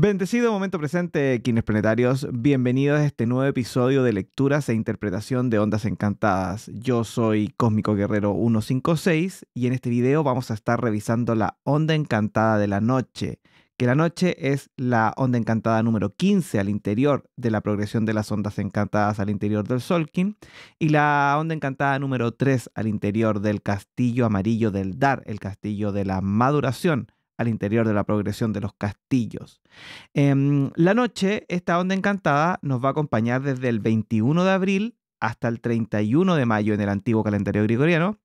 Bendecido momento presente, quienes planetarios. Bienvenidos a este nuevo episodio de lecturas e interpretación de Ondas Encantadas. Yo soy Cósmico Guerrero 156 y en este video vamos a estar revisando la onda encantada de la noche, que la noche es la onda encantada número 15 al interior de la progresión de las ondas encantadas al interior del Solkin y la onda encantada número 3 al interior del castillo amarillo del Dar, el castillo de la maduración al interior de la progresión de los castillos. Em, la noche, esta onda encantada nos va a acompañar desde el 21 de abril hasta el 31 de mayo en el antiguo calendario gregoriano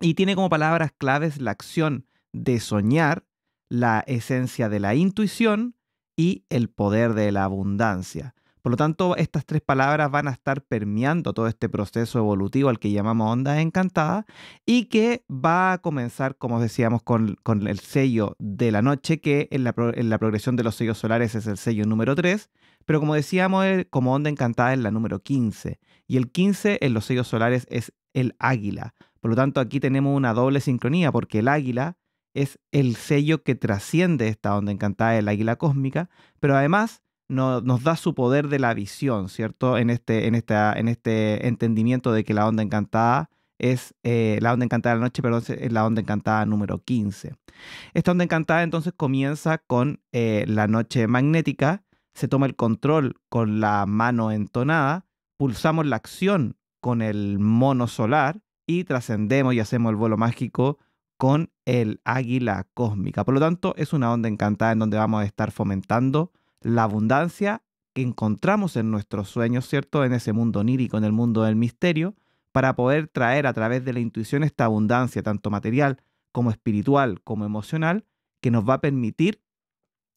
y tiene como palabras claves la acción de soñar, la esencia de la intuición y el poder de la abundancia. Por lo tanto, estas tres palabras van a estar permeando todo este proceso evolutivo al que llamamos onda encantada y que va a comenzar, como decíamos, con, el sello de la noche, que en la, en la, progresión de los sellos solares es el sello número 3, pero como decíamos, como onda encantada es la número 15. Y el 15 en los sellos solares es el águila. Por lo tanto, aquí tenemos una doble sincronía porque el águila es el sello que trasciende esta onda encantada el águila cósmica, pero además nos da su poder de la visión, ¿cierto? En este, en esta, en este entendimiento de que la onda encantada es eh, la onda encantada de la noche, perdón, es la onda encantada número 15. Esta onda encantada entonces comienza con eh, la noche magnética, se toma el control con la mano entonada, pulsamos la acción con el mono solar y trascendemos y hacemos el vuelo mágico con el águila cósmica. Por lo tanto, es una onda encantada en donde vamos a estar fomentando la abundancia que encontramos en nuestros sueños, ¿cierto? En ese mundo onírico, en el mundo del misterio, para poder traer a través de la intuición esta abundancia, tanto material como espiritual, como emocional, que nos va a permitir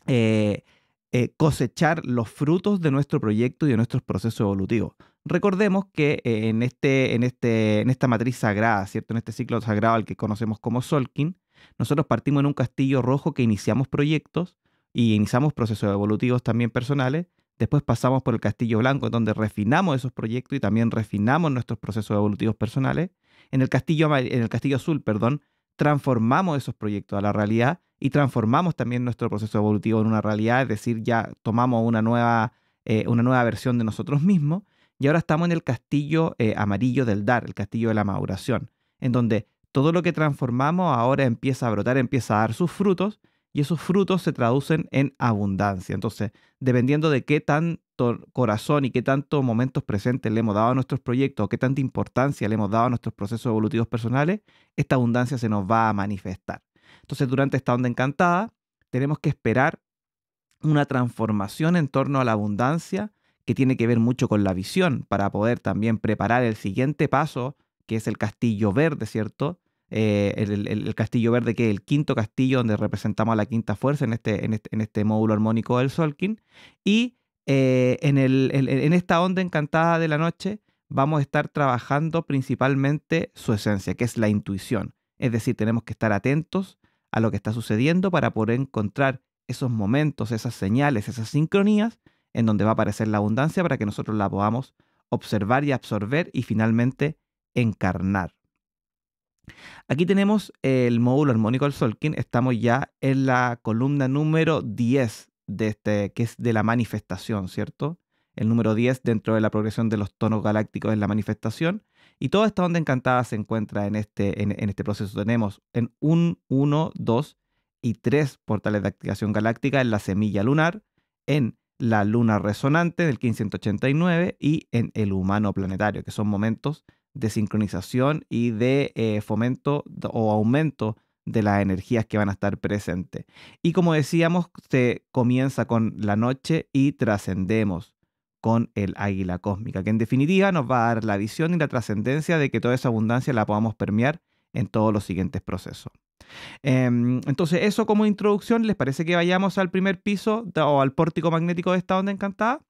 eh, eh, cosechar los frutos de nuestro proyecto y de nuestros procesos evolutivos. Recordemos que eh, en, este, en, este, en esta matriz sagrada, ¿cierto? En este ciclo sagrado al que conocemos como Solkin, nosotros partimos en un castillo rojo que iniciamos proyectos, y iniciamos procesos evolutivos también personales. Después pasamos por el Castillo Blanco, donde refinamos esos proyectos y también refinamos nuestros procesos evolutivos personales. En el Castillo, en el castillo Azul, perdón, transformamos esos proyectos a la realidad y transformamos también nuestro proceso evolutivo en una realidad, es decir, ya tomamos una nueva, eh, una nueva versión de nosotros mismos y ahora estamos en el castillo eh, amarillo del dar, el castillo de la maduración, en donde todo lo que transformamos ahora empieza a brotar, empieza a dar sus frutos y esos frutos se traducen en abundancia. Entonces, dependiendo de qué tanto corazón y qué tantos momentos presentes le hemos dado a nuestros proyectos, o qué tanta importancia le hemos dado a nuestros procesos evolutivos personales, esta abundancia se nos va a manifestar. Entonces, durante esta onda encantada, tenemos que esperar una transformación en torno a la abundancia que tiene que ver mucho con la visión para poder también preparar el siguiente paso, que es el castillo verde, ¿cierto? Eh, el, castillo verde, que es el quinto castillo donde representamos a la quinta fuerza en este, en este, en este módulo armónico del Solkin. Y eh, en, en esta onda encantada de la noche vamos a estar trabajando principalmente su esencia, que es la intuición. Es decir, tenemos que estar atentos a lo que está sucediendo para poder encontrar esos momentos, esas señales, esas sincronías en donde va a aparecer la abundancia para que nosotros la podamos observar y absorber y finalmente encarnar. Aquí tenemos el módulo armónico del Solkin. Estamos ya en la columna número 10 de este, que es de la manifestación, ¿cierto? El número 10 dentro de la progresión de los tonos galácticos es la manifestación. Y toda esta onda encantada se encuentra en este, en, este proceso. Tenemos en un, 1, 2 y 3 portales de activación galáctica en la semilla lunar, en la luna resonante del 1589 y en el humano planetario, que son momentos de sincronización y de eh, fomento o aumento de las energías que van a estar presentes. Y como decíamos, se comienza con la noche y trascendemos con el águila cósmica, que en definitiva nos va a dar la visión y la trascendencia de que toda esa abundancia la podamos permear en todos los siguientes procesos. Em, entonces, eso como introducción, ¿les parece que vayamos al primer piso o al pórtico magnético de esta onda encantada?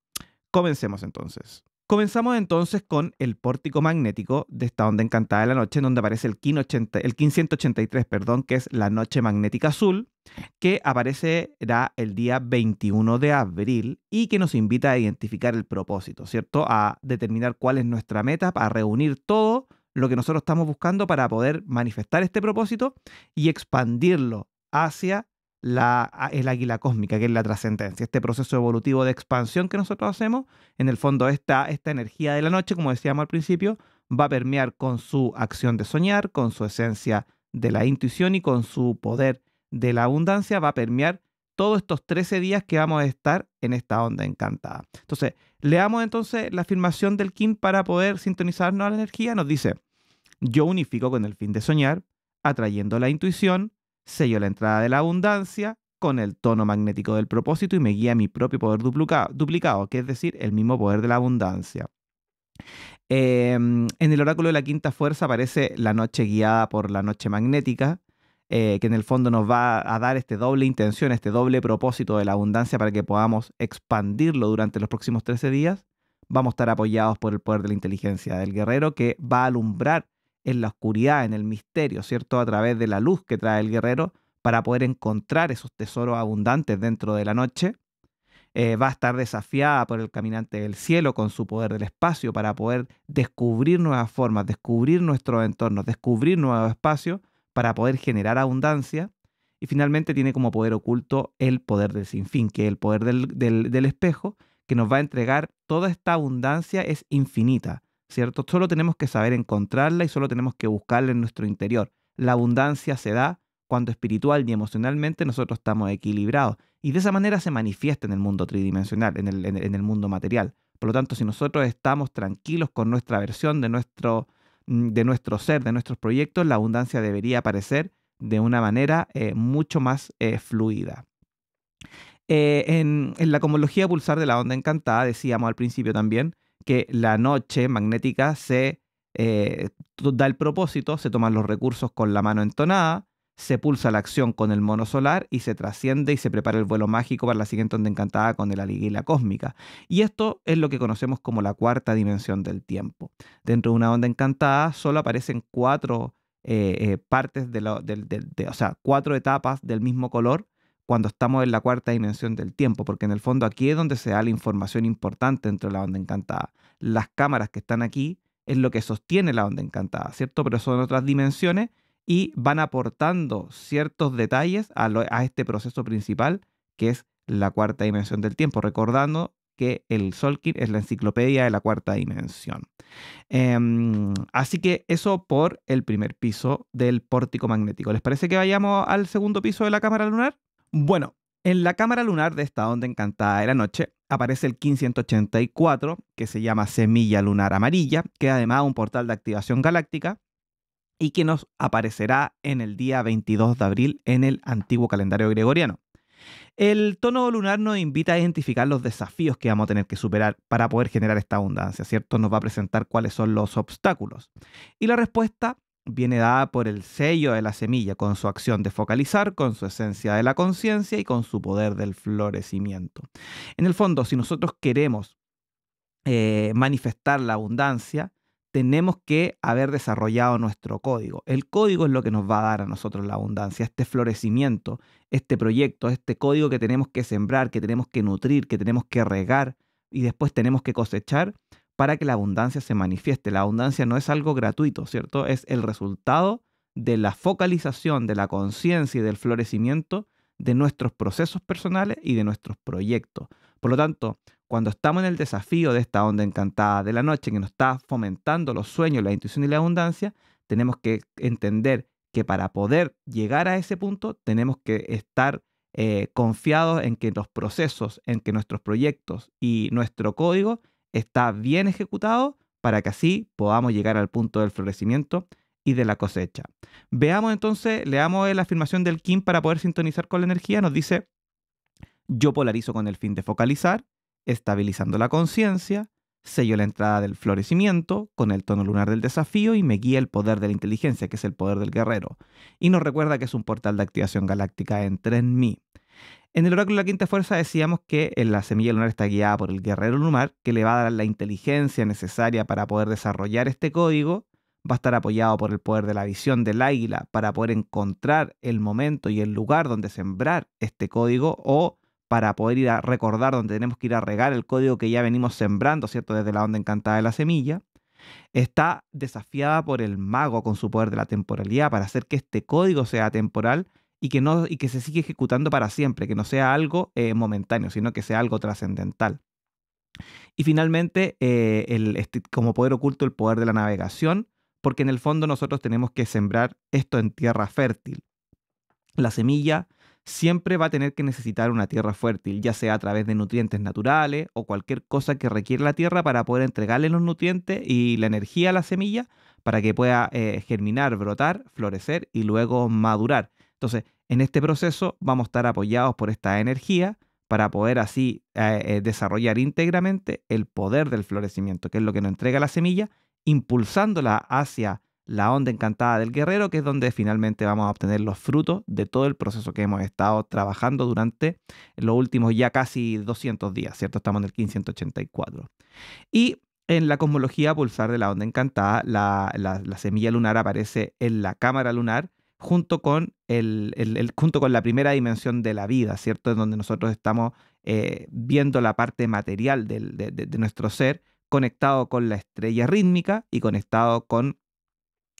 Comencemos entonces. Comenzamos entonces con el pórtico magnético de esta onda encantada de la noche, en donde aparece el, KIN 80, el 1583, perdón, que es la noche magnética azul, que aparecerá el día 21 de abril y que nos invita a identificar el propósito, ¿cierto? A determinar cuál es nuestra meta, a reunir todo lo que nosotros estamos buscando para poder manifestar este propósito y expandirlo hacia la, el águila cósmica, que es la trascendencia, este proceso evolutivo de expansión que nosotros hacemos. En el fondo, esta, esta energía de la noche, como decíamos al principio, va a permear con su acción de soñar, con su esencia de la intuición y con su poder de la abundancia, va a permear todos estos 13 días que vamos a estar en esta onda encantada. Entonces, leamos entonces la afirmación del Kim para poder sintonizarnos a la energía. Nos dice, yo unifico con el fin de soñar, atrayendo la intuición, sello la entrada de la abundancia con el tono magnético del propósito y me guía mi propio poder duplicado, que es decir, el mismo poder de la abundancia. Em, en el oráculo de la quinta fuerza aparece la noche guiada por la noche magnética, eh, que en el fondo nos va a dar este doble intención, este doble propósito de la abundancia para que podamos expandirlo durante los próximos 13 días. Vamos a estar apoyados por el poder de la inteligencia del guerrero que va a alumbrar en la oscuridad, en el misterio, ¿cierto? A través de la luz que trae el guerrero para poder encontrar esos tesoros abundantes dentro de la noche eh, va a estar desafiada por el caminante del cielo con su poder del espacio para poder descubrir nuevas formas, descubrir nuestros entornos, descubrir nuevos espacios para poder generar abundancia. Y finalmente tiene como poder oculto el poder del sinfín, que es el poder del, del espejo, que nos va a entregar toda esta abundancia, es infinita, ¿cierto? Solo tenemos que saber encontrarla y solo tenemos que buscarla en nuestro interior. La abundancia se da cuando espiritual y emocionalmente nosotros estamos equilibrados. Y de esa manera se manifiesta en el mundo tridimensional, en el, en el, mundo material. Por lo tanto, si nosotros estamos tranquilos con nuestra versión de nuestro, mm, de nuestro ser, de nuestros proyectos, la abundancia debería aparecer de una manera eh, mucho más eh, fluida. Eh, en, en, la cosmología pulsar de la onda encantada decíamos al principio también que la noche magnética se da el propósito, se toman los recursos con la mano entonada, se pulsa la acción con el mono solar y se trasciende y se prepara el vuelo mágico para la siguiente onda encantada con el aliguila cósmica. Y esto es lo que conocemos como la cuarta dimensión del tiempo. Dentro de una onda encantada solo aparecen cuatro eh, eh, partes, de, o sea, cuatro etapas del mismo color cuando estamos en la cuarta dimensión del tiempo, porque en el fondo aquí es donde se da la información importante dentro de la onda encantada. Las cámaras que están aquí es lo que sostiene la onda encantada, ¿cierto? Pero son otras dimensiones y van aportando ciertos detalles a, este proceso principal que es la cuarta dimensión del tiempo, recordando que el Solkin es la enciclopedia de la cuarta dimensión. Em, así que eso por el primer piso del pórtico magnético. ¿Les parece que vayamos al segundo piso de la cámara lunar? Bueno, en la cámara lunar de esta onda encantada de la noche aparece el 1584, que se llama Semilla Lunar Amarilla, que además es un portal de activación galáctica y que nos aparecerá en el día 22 de abril en el antiguo calendario gregoriano. El tono lunar nos invita a identificar los desafíos que vamos a tener que superar para poder generar esta abundancia, ¿cierto? Nos va a presentar cuáles son los obstáculos. Y la respuesta viene dada por el sello de la semilla, con su acción de focalizar, con su esencia de la conciencia y con su poder del florecimiento. En el fondo, si nosotros queremos eh, manifestar la abundancia, tenemos que haber desarrollado nuestro código. El código es lo que nos va a dar a nosotros la abundancia, este florecimiento, este proyecto, este código que tenemos que sembrar, que tenemos que nutrir, que tenemos que regar y después tenemos que cosechar para que la abundancia se manifieste. La abundancia no es algo gratuito, ¿cierto? Es el resultado de la focalización, de la conciencia y del florecimiento de nuestros procesos personales y de nuestros proyectos. Por lo tanto, cuando estamos en el desafío de esta onda encantada de la noche que nos está fomentando los sueños, la intuición y la abundancia, tenemos que entender que para poder llegar a ese punto tenemos que estar eh, confiados en que los procesos, en que nuestros proyectos y nuestro código está bien ejecutado para que así podamos llegar al punto del florecimiento y de la cosecha. Veamos entonces, leamos la afirmación del Kim para poder sintonizar con la energía. Nos dice, yo polarizo con el fin de focalizar, estabilizando la conciencia, sello la entrada del florecimiento con el tono lunar del desafío y me guía el poder de la inteligencia, que es el poder del guerrero. Y nos recuerda que es un portal de activación galáctica entre en mí. En el oráculo de la quinta fuerza decíamos que la semilla lunar está guiada por el guerrero lunar, que le va a dar la inteligencia necesaria para poder desarrollar este código, va a estar apoyado por el poder de la visión del águila para poder encontrar el momento y el lugar donde sembrar este código o para poder ir a recordar donde tenemos que ir a regar el código que ya venimos sembrando, ¿cierto? Desde la onda encantada de la semilla. Está desafiada por el mago con su poder de la temporalidad para hacer que este código sea temporal y que, no, y que se sigue ejecutando para siempre, que no sea algo eh, momentáneo, sino que sea algo trascendental. Y finalmente, eh, el, como poder oculto, el poder de la navegación, porque en el fondo nosotros tenemos que sembrar esto en tierra fértil. La semilla siempre va a tener que necesitar una tierra fértil, ya sea a través de nutrientes naturales o cualquier cosa que requiera la tierra para poder entregarle los nutrientes y la energía a la semilla para que pueda eh, germinar, brotar, florecer y luego madurar. Entonces, en este proceso vamos a estar apoyados por esta energía para poder así eh, eh, desarrollar íntegramente el poder del florecimiento, que es lo que nos entrega la semilla, impulsándola hacia la onda encantada del guerrero, que es donde finalmente vamos a obtener los frutos de todo el proceso que hemos estado trabajando durante los últimos ya casi 200 días, ¿cierto? Estamos en el 1584. Y en la cosmología pulsar de la onda encantada, la, semilla lunar aparece en la cámara lunar junto con, el, junto con la primera dimensión de la vida, ¿cierto? En donde nosotros estamos eh, viendo la parte material de nuestro ser conectado con la estrella rítmica y conectado con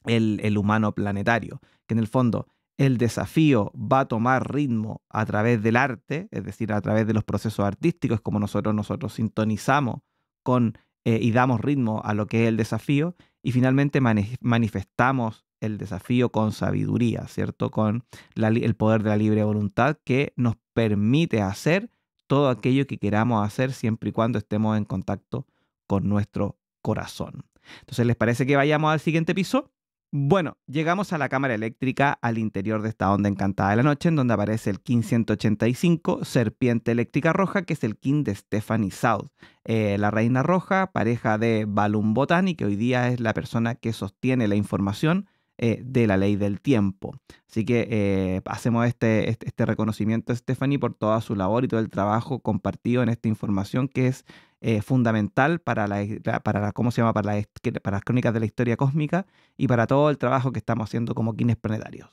el, humano planetario, que en el fondo el desafío va a tomar ritmo a través del arte, es decir, a través de los procesos artísticos, como nosotros, nosotros sintonizamos con eh, y damos ritmo a lo que es el desafío, y finalmente manifestamos el desafío con sabiduría, ¿cierto? Con el poder de la libre voluntad que nos permite hacer todo aquello que queramos hacer siempre y cuando estemos en contacto con nuestro corazón. Entonces, ¿les parece que vayamos al siguiente piso? Bueno, llegamos a la cámara eléctrica al interior de esta onda encantada de la noche, en donde aparece el King 185, Serpiente Eléctrica Roja, que es el King de Stephanie South, eh, la Reina Roja, pareja de Balloon Botany, que hoy día es la persona que sostiene la información eh, de la ley del tiempo. Así que eh, hacemos este, este, este, reconocimiento a Stephanie por toda su labor y todo el trabajo compartido en esta información que es eh, fundamental para la, para la, ¿cómo se llama? Para, para las crónicas de la historia cósmica y para todo el trabajo que estamos haciendo como quienes planetarios.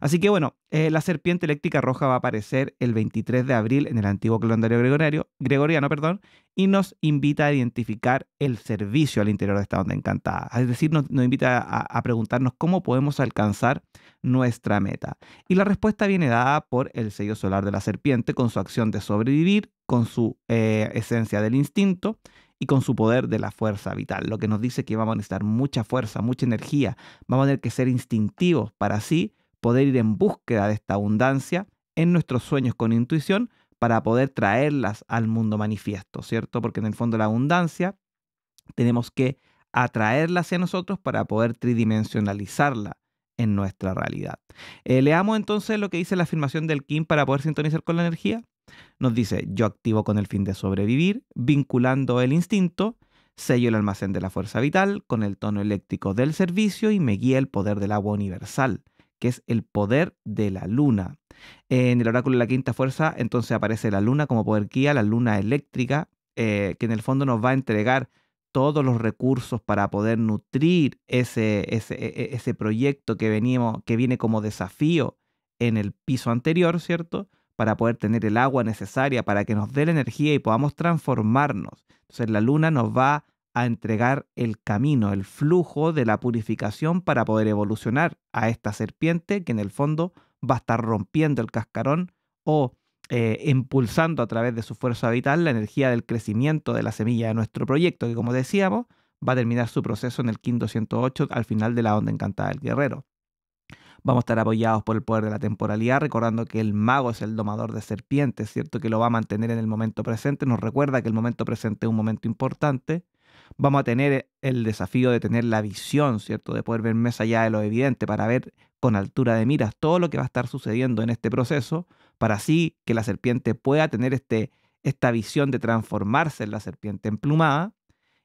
Así que bueno, eh, la serpiente eléctrica roja va a aparecer el 23 de abril en el antiguo calendario gregoriano, gregoriano perdón, y nos invita a identificar el servicio al interior de esta onda encantada. Es decir, nos, invita a preguntarnos cómo podemos alcanzar nuestra meta. Y la respuesta viene dada por el sello solar de la serpiente con su acción de sobrevivir, con su eh, esencia del instinto y con su poder de la fuerza vital, lo que nos dice que vamos a necesitar mucha fuerza, mucha energía, vamos a tener que ser instintivos para así poder ir en búsqueda de esta abundancia en nuestros sueños con intuición para poder traerlas al mundo manifiesto, ¿cierto? Porque en el fondo la abundancia tenemos que atraerla hacia nosotros para poder tridimensionalizarla en nuestra realidad. Eh, leamos entonces lo que dice la afirmación del Kim para poder sintonizar con la energía. Nos dice, yo activo con el fin de sobrevivir, vinculando el instinto, sello el almacén de la fuerza vital con el tono eléctrico del servicio y me guía el poder del agua universal, que es el poder de la luna. En el oráculo de la quinta fuerza, entonces aparece la luna como poder guía, la luna eléctrica, eh, que en el fondo nos va a entregar todos los recursos para poder nutrir ese, ese, e, e, ese proyecto que, venimos, que viene como desafío en el piso anterior, ¿cierto? para poder tener el agua necesaria para que nos dé la energía y podamos transformarnos. Entonces la luna nos va a entregar el camino, el flujo de la purificación para poder evolucionar a esta serpiente que en el fondo va a estar rompiendo el cascarón o eh, impulsando a través de su fuerza vital la energía del crecimiento de la semilla de nuestro proyecto, que como decíamos, va a terminar su proceso en el King 208 al final de la onda encantada del guerrero. Vamos a estar apoyados por el poder de la temporalidad, recordando que el mago es el domador de serpientes, ¿cierto? Que lo va a mantener en el momento presente. Nos recuerda que el momento presente es un momento importante. Vamos a tener el desafío de tener la visión, ¿cierto? De poder ver más allá de lo evidente para ver con altura de miras todo lo que va a estar sucediendo en este proceso, para así que la serpiente pueda tener este, esta visión de transformarse en la serpiente emplumada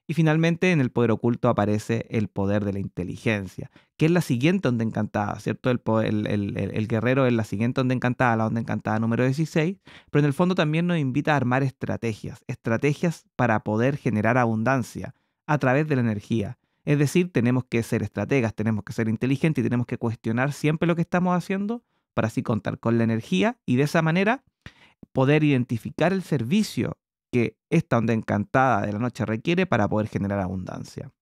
y finalmente en el poder oculto aparece el poder de la inteligencia, que es la siguiente onda encantada, ¿cierto? El, guerrero es la siguiente onda encantada, la onda encantada número 16, pero en el fondo también nos invita a armar estrategias, estrategias para poder generar abundancia a través de la energía. Es decir, tenemos que ser estrategas, tenemos que ser inteligentes y tenemos que cuestionar siempre lo que estamos haciendo para así contar con la energía y de esa manera poder identificar el servicio que esta onda encantada de la noche requiere para poder generar abundancia.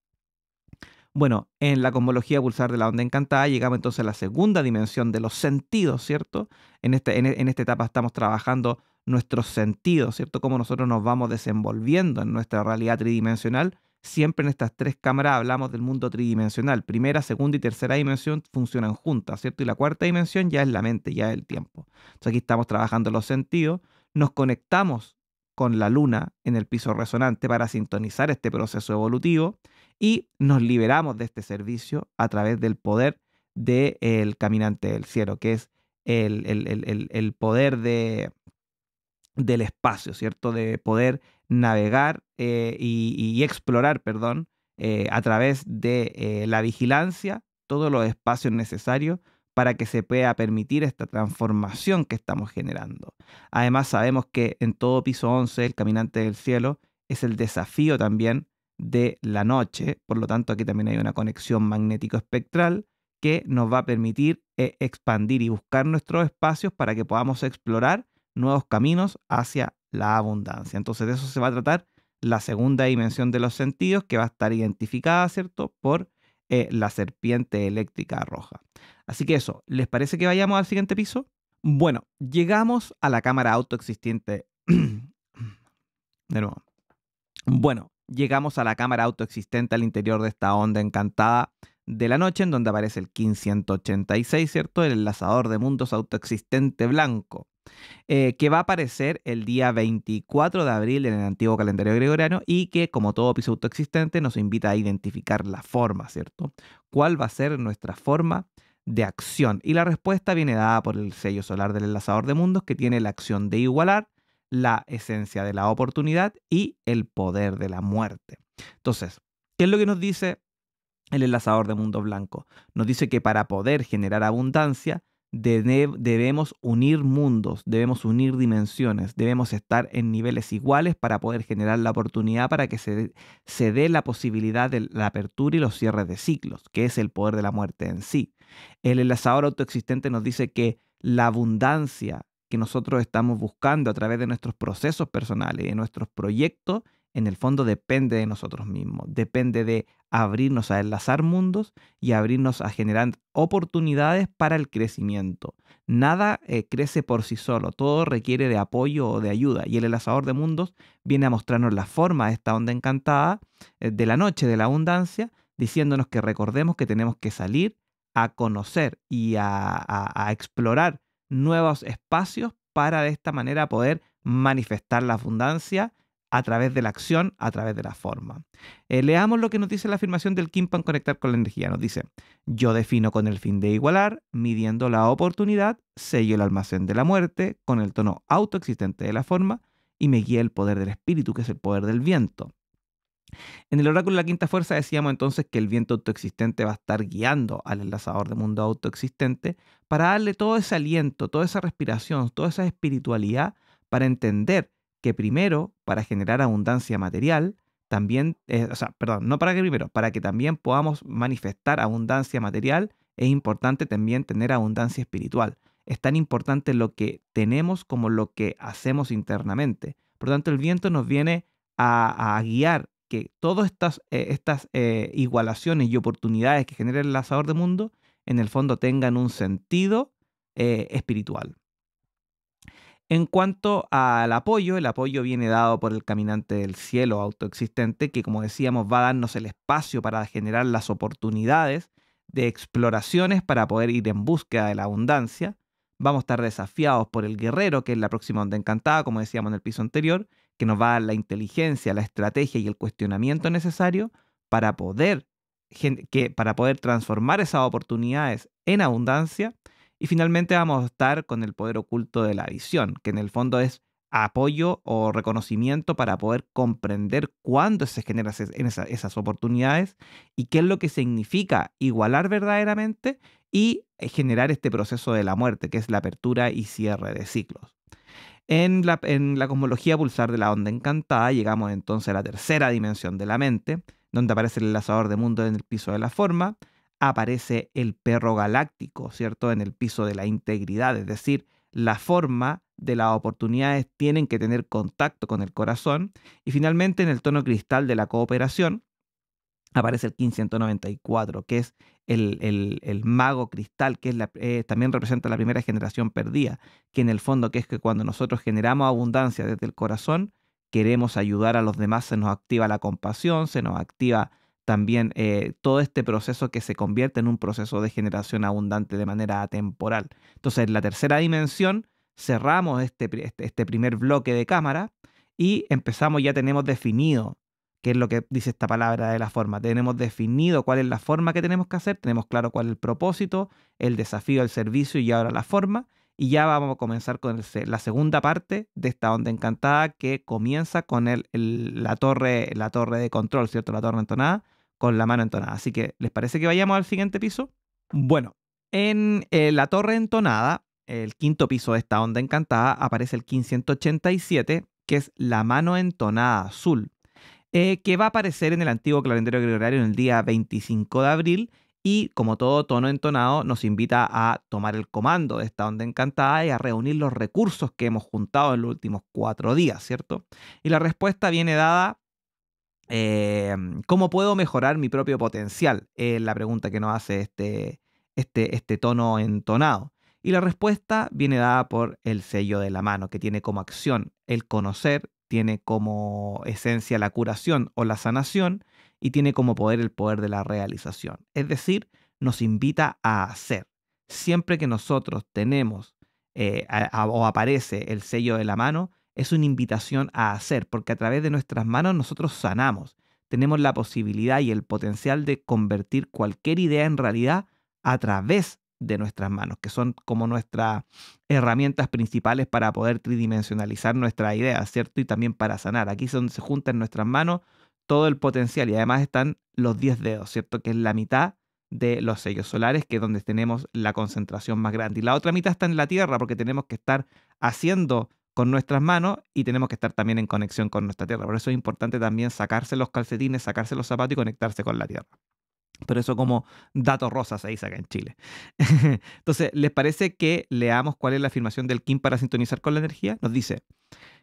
Bueno, en la cosmología pulsar de la onda encantada llegamos entonces a la segunda dimensión de los sentidos, ¿cierto? En, este, en, en esta etapa estamos trabajando nuestros sentidos, ¿cierto? Cómo nosotros nos vamos desenvolviendo en nuestra realidad tridimensional. Siempre en estas tres cámaras hablamos del mundo tridimensional. Primera, segunda y tercera dimensión funcionan juntas, ¿cierto? Y la cuarta dimensión ya es la mente, ya es el tiempo. Entonces aquí estamos trabajando los sentidos, nos conectamos con la luna en el piso resonante para sintonizar este proceso evolutivo y nos liberamos de este servicio a través del poder del caminante del cielo, que es el, el poder de, del espacio, ¿cierto? De poder navegar eh, y, explorar, perdón, eh, a través de eh, la vigilancia todos los espacios necesarios para que se pueda permitir esta transformación que estamos generando. Además, sabemos que en todo piso 11, el caminante del cielo es el desafío también de la noche, por lo tanto aquí también hay una conexión magnético-espectral que nos va a permitir expandir y buscar nuestros espacios para que podamos explorar nuevos caminos hacia la abundancia. Entonces de eso se va a tratar la segunda dimensión de los sentidos que va a estar identificada, ¿cierto? Por eh, la serpiente eléctrica roja. Así que eso, ¿les parece que vayamos al siguiente piso? Bueno, llegamos a la cámara autoexistente. de nuevo. Bueno, llegamos a la cámara autoexistente al interior de esta onda encantada de la noche, en donde aparece el 1586, ¿cierto? El enlazador de mundos autoexistente blanco. Eh, que va a aparecer el día 24 de abril en el antiguo calendario gregoriano y que, como todo piso existente, nos invita a identificar la forma, ¿cierto? ¿Cuál va a ser nuestra forma de acción? Y la respuesta viene dada por el sello solar del enlazador de mundos, que tiene la acción de igualar, la esencia de la oportunidad y el poder de la muerte. Entonces, ¿qué es lo que nos dice el enlazador de mundo blanco? Nos dice que para poder generar abundancia, debemos unir mundos, debemos unir dimensiones, debemos estar en niveles iguales para poder generar la oportunidad para que se, se dé la posibilidad de la apertura y los cierres de ciclos, que es el poder de la muerte en sí. El enlazador autoexistente nos dice que la abundancia que nosotros estamos buscando a través de nuestros procesos personales, de nuestros proyectos, en el fondo depende de nosotros mismos, depende de abrirnos a enlazar mundos y abrirnos a generar oportunidades para el crecimiento. Nada eh, crece por sí solo, todo requiere de apoyo o de ayuda y el enlazador de mundos viene a mostrarnos la forma de esta onda encantada eh, de la noche de la abundancia, diciéndonos que recordemos que tenemos que salir a conocer y a explorar nuevos espacios para de esta manera poder manifestar la abundancia a través de la acción, a través de la forma. Eh, leamos lo que nos dice la afirmación del Kimpan conectar con la energía. Nos dice, yo defino con el fin de igualar, midiendo la oportunidad, sello el almacén de la muerte con el tono autoexistente de la forma y me guía el poder del espíritu, que es el poder del viento. En el oráculo de la quinta fuerza decíamos entonces que el viento autoexistente va a estar guiando al enlazador de mundo autoexistente para darle todo ese aliento, toda esa respiración, toda esa espiritualidad para entender que primero, para generar abundancia material, también, eh, o sea, perdón, no para que primero, para que también podamos manifestar abundancia material, es importante también tener abundancia espiritual. Es tan importante lo que tenemos como lo que hacemos internamente. Por lo tanto, el viento nos viene a, guiar que todas estas, eh, estas eh, igualaciones y oportunidades que genera el lanzador de mundo, en el fondo tengan un sentido espiritual. En cuanto al apoyo, el apoyo viene dado por el caminante del cielo autoexistente, que como decíamos va a darnos el espacio para generar las oportunidades de exploraciones para poder ir en búsqueda de la abundancia. Vamos a estar desafiados por el guerrero, que es la próxima onda encantada, como decíamos en el piso anterior, que nos va a dar la inteligencia, la estrategia y el cuestionamiento necesario para poder, que, para poder transformar esas oportunidades en abundancia y finalmente vamos a estar con el poder oculto de la visión, que en el fondo es apoyo o reconocimiento para poder comprender cuándo se generan esas oportunidades y qué es lo que significa igualar verdaderamente y eh, generar este proceso de la muerte, que es la apertura y cierre de ciclos. En la, en la cosmología pulsar de la onda encantada llegamos entonces a la tercera dimensión de la mente, donde aparece el enlazador de mundo en el piso de la forma, aparece el perro galáctico, ¿cierto? En el piso de la integridad, es decir, la forma de las oportunidades tienen que tener contacto con el corazón. Y finalmente en el tono cristal de la cooperación aparece el 1594, que es el, mago cristal, que es eh, también representa la primera generación perdida, que en el fondo que es que cuando nosotros generamos abundancia desde el corazón, queremos ayudar a los demás, se nos activa la compasión, se nos activa también eh, todo este proceso que se convierte en un proceso de generación abundante de manera atemporal. Entonces, en la tercera dimensión, cerramos este, este, este primer bloque de cámara y empezamos, ya tenemos definido qué es lo que dice esta palabra de la forma. Tenemos definido cuál es la forma que tenemos que hacer, tenemos claro cuál es el propósito, el desafío, el servicio y ahora la forma. Y ya vamos a comenzar con la segunda parte de esta onda encantada que comienza con el, la, torre, la torre de control, ¿cierto? La torre entonada con la mano entonada. Así que, ¿les parece que vayamos al siguiente piso? Bueno, en eh, la torre entonada, el quinto piso de esta onda encantada, aparece el 1587, que es la mano entonada azul. Eh, que va a aparecer en el antiguo calendario gregoriano en el día 25 de abril y como todo tono entonado nos invita a tomar el comando de esta onda encantada y a reunir los recursos que hemos juntado en los últimos cuatro días, ¿cierto? Y la respuesta viene dada, eh, ¿cómo puedo mejorar mi propio potencial? Es la pregunta que nos hace este, este, este tono entonado. Y la respuesta viene dada por el sello de la mano, que tiene como acción el conocer tiene como esencia la curación o la sanación y tiene como poder el poder de la realización. Es decir, nos invita a hacer. Siempre que nosotros tenemos eh, o aparece el sello de la mano, es una invitación a hacer, porque a través de nuestras manos nosotros sanamos. Tenemos la posibilidad y el potencial de convertir cualquier idea en realidad a través de nuestras manos, que son como nuestras herramientas principales para poder tridimensionalizar nuestras ideas, ¿cierto? Y también para sanar. Aquí es donde se junta en nuestras manos todo el potencial y además están los 10 dedos, ¿cierto? Que es la mitad de los sellos solares, que es donde tenemos la concentración más grande. Y la otra mitad está en la Tierra, porque tenemos que estar haciendo con nuestras manos y tenemos que estar también en conexión con nuestra Tierra. Por eso es importante también sacarse los calcetines, sacarse los zapatos y conectarse con la Tierra. Pero eso como datos rosas se dice acá en Chile. Entonces, ¿les parece que leamos cuál es la afirmación del Kim para sintonizar con la energía? Nos dice,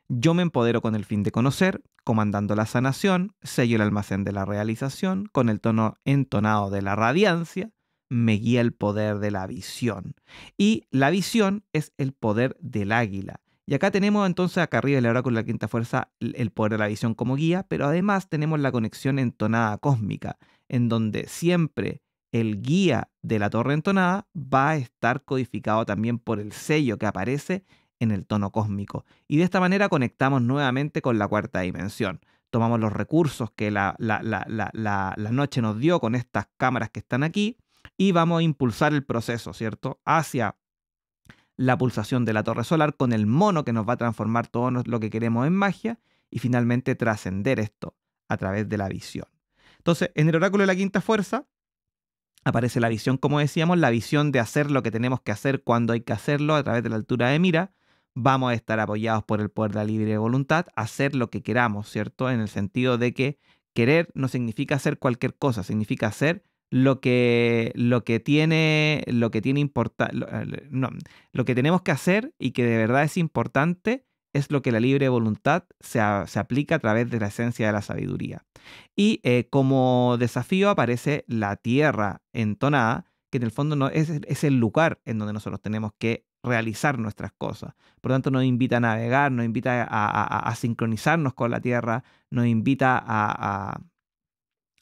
yo me empodero con el fin de conocer, comandando la sanación, sello el almacén de la realización, con el tono entonado de la radiancia, me guía el poder de la visión. Y la visión es el poder del águila. Y acá tenemos entonces acá arriba el oráculo de la quinta fuerza el poder de la visión como guía, pero además tenemos la conexión entonada cósmica, en donde siempre el guía de la torre entonada va a estar codificado también por el sello que aparece en el tono cósmico. Y de esta manera conectamos nuevamente con la cuarta dimensión. Tomamos los recursos que la, la, noche nos dio con estas cámaras que están aquí y vamos a impulsar el proceso, ¿cierto? Hacia la pulsación de la torre solar con el mono que nos va a transformar todo lo que queremos en magia y finalmente trascender esto a través de la visión. Entonces, en el oráculo de la quinta fuerza aparece la visión, como decíamos, la visión de hacer lo que tenemos que hacer cuando hay que hacerlo a través de la altura de mira. Vamos a estar apoyados por el poder de la libre voluntad, hacer lo que queramos, ¿cierto? En el sentido de que querer no significa hacer cualquier cosa, significa hacer lo que, lo que tiene, lo que tiene eh, no, lo que tenemos que hacer y que de verdad es importante es lo que la libre voluntad se, aplica a través de la esencia de la sabiduría. Y eh, como desafío aparece la tierra entonada, que en el fondo no, es, es, el lugar en donde nosotros tenemos que realizar nuestras cosas. Por lo tanto, nos invita a navegar, nos invita a, sincronizarnos con la tierra, nos invita a,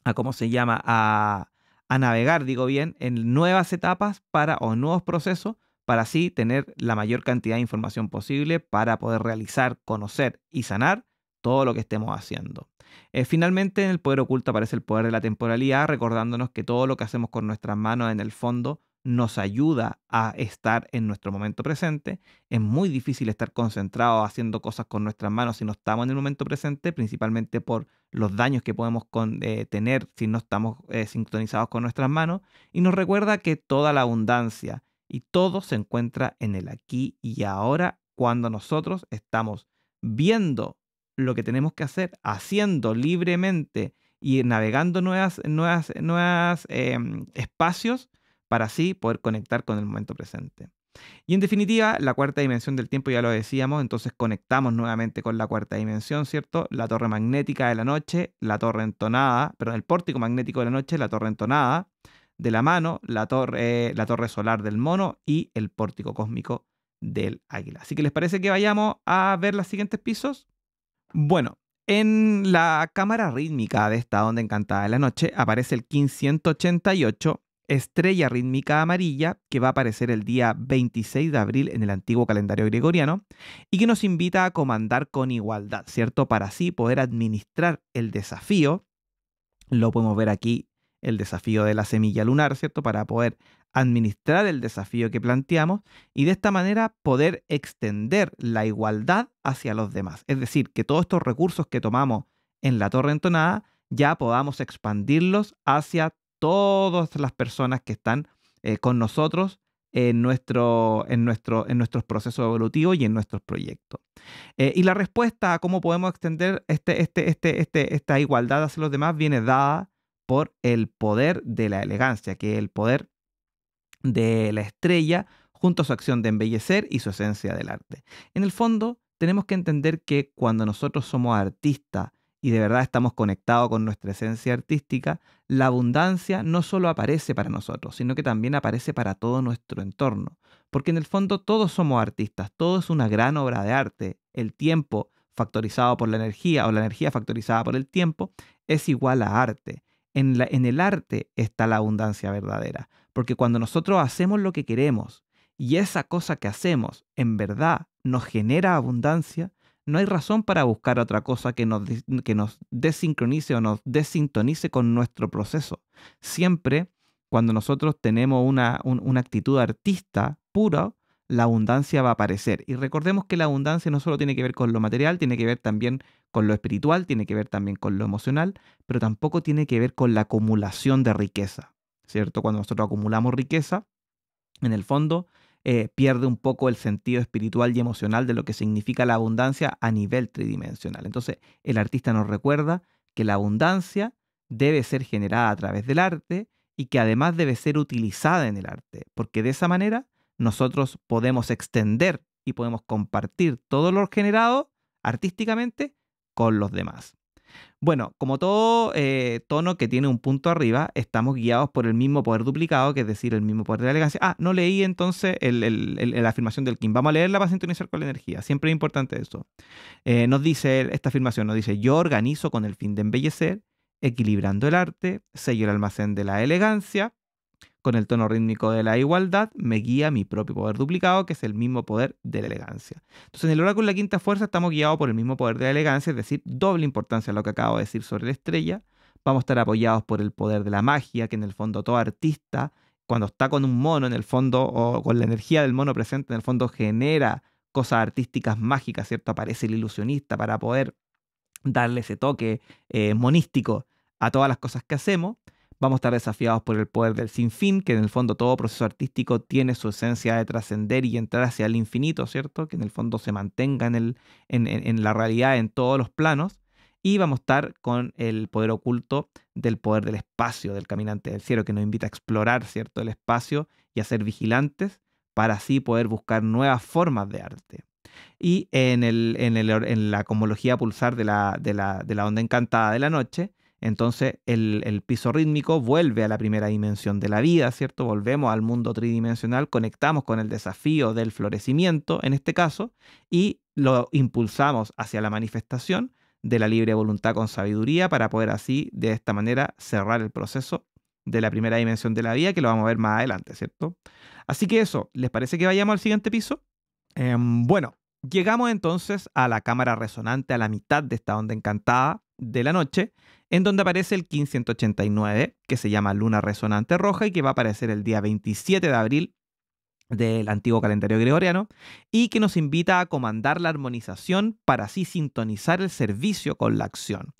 a ¿cómo se llama? A, navegar, digo bien, en nuevas etapas para, o nuevos procesos para así tener la mayor cantidad de información posible para poder realizar, conocer y sanar todo lo que estemos haciendo. Eh, finalmente, en el poder oculto aparece el poder de la temporalidad, recordándonos que todo lo que hacemos con nuestras manos en el fondo nos ayuda a estar en nuestro momento presente. Es muy difícil estar concentrado haciendo cosas con nuestras manos si no estamos en el momento presente, principalmente por los daños que podemos eh, tener si no estamos eh, sincronizados con nuestras manos. Y nos recuerda que toda la abundancia y todo se encuentra en el aquí y ahora cuando nosotros estamos viendo lo que tenemos que hacer, haciendo libremente y navegando nuevas, nuevas, nuevas em, espacios para así poder conectar con el momento presente. Y en definitiva, la cuarta dimensión del tiempo ya lo decíamos, entonces conectamos nuevamente con la cuarta dimensión, ¿cierto? La torre magnética de la noche, la torre entonada, perdón, el pórtico magnético de la noche, la torre entonada de la mano, la torre, la torre solar del mono y el pórtico cósmico del águila. Así que les parece que vayamos a ver los siguientes pisos. Bueno, en la cámara rítmica de esta onda encantada de la noche aparece el 1588 estrella rítmica amarilla que va a aparecer el día 26 de abril en el antiguo calendario gregoriano y que nos invita a comandar con igualdad, ¿cierto? Para así poder administrar el desafío. Lo podemos ver aquí, el desafío de la semilla lunar, ¿cierto? Para poder administrar el desafío que planteamos y de esta manera poder extender la igualdad hacia los demás. Es decir, que todos estos recursos que tomamos en la torre entonada ya podamos expandirlos hacia todas las personas que están eh, con nosotros en, nuestro, en, nuestro, en nuestros procesos evolutivos y en nuestros proyectos. Eh, y la respuesta a cómo podemos extender este, este, este, este, esta igualdad hacia los demás viene dada por el poder de la elegancia, que es el poder de la estrella junto a su acción de embellecer y su esencia del arte. En el fondo, tenemos que entender que cuando nosotros somos artistas y de verdad estamos conectados con nuestra esencia artística, la abundancia no solo aparece para nosotros, sino que también aparece para todo nuestro entorno. Porque en el fondo todos somos artistas, todo es una gran obra de arte. El tiempo factorizado por la energía o la energía factorizada por el tiempo es igual a arte. En, en el arte está la abundancia verdadera. Porque cuando nosotros hacemos lo que queremos y esa cosa que hacemos en verdad nos genera abundancia, no hay razón para buscar otra cosa que nos, que nos desincronice o nos desintonice con nuestro proceso. Siempre cuando nosotros tenemos una, una actitud artista pura, la abundancia va a aparecer. Y recordemos que la abundancia no solo tiene que ver con lo material, tiene que ver también con lo espiritual, tiene que ver también con lo emocional, pero tampoco tiene que ver con la acumulación de riqueza, ¿cierto? Cuando nosotros acumulamos riqueza, en el fondo eh, pierde un poco el sentido espiritual y emocional de lo que significa la abundancia a nivel tridimensional. Entonces, el artista nos recuerda que la abundancia debe ser generada a través del arte y que además debe ser utilizada en el arte, porque de esa manera nosotros podemos extender y podemos compartir todo lo generado artísticamente con los demás. Bueno, como todo eh, tono que tiene un punto arriba, estamos guiados por el mismo poder duplicado, que es decir, el mismo poder de la elegancia. Ah, no leí entonces la afirmación del Kim. Vamos a leerla para sintonizar con la energía. Siempre es importante eso. Eh, nos dice esta afirmación, nos dice, yo organizo con el fin de embellecer, equilibrando el arte, sello el almacén de la elegancia, con el tono rítmico de la igualdad, me guía mi propio poder duplicado, que es el mismo poder de la elegancia. Entonces, en el oráculo la quinta fuerza estamos guiados por el mismo poder de la elegancia, es decir, doble importancia a lo que acabo de decir sobre la estrella. Vamos a estar apoyados por el poder de la magia, que en el fondo todo artista, cuando está con un mono en el fondo, o con la energía del mono presente, en el fondo genera cosas artísticas mágicas, ¿cierto? Aparece el ilusionista para poder darle ese toque eh, monístico a todas las cosas que hacemos. Vamos a estar desafiados por el poder del sinfín, que en el fondo todo proceso artístico tiene su esencia de trascender y entrar hacia el infinito, ¿cierto? Que en el fondo se mantenga en, el, en, la realidad en todos los planos. Y vamos a estar con el poder oculto del poder del espacio, del caminante del cielo, que nos invita a explorar, ¿cierto?, el espacio y a ser vigilantes para así poder buscar nuevas formas de arte. Y en, el, en, el, en la cosmología pulsar de la, de, la, de la onda encantada de la noche, entonces el, piso rítmico vuelve a la primera dimensión de la vida, ¿cierto? Volvemos al mundo tridimensional, conectamos con el desafío del florecimiento, en este caso, y lo impulsamos hacia la manifestación de la libre voluntad con sabiduría para poder así, de esta manera, cerrar el proceso de la primera dimensión de la vida, que lo vamos a ver más adelante, ¿cierto? Así que eso, ¿les parece que vayamos al siguiente piso? Em, bueno, llegamos entonces a la cámara resonante a la mitad de esta onda encantada de la noche en donde aparece el 1589, que se llama Luna Resonante Roja y que va a aparecer el día 27 de abril del antiguo calendario gregoriano, y que nos invita a comandar la armonización para así sintonizar el servicio con la acción.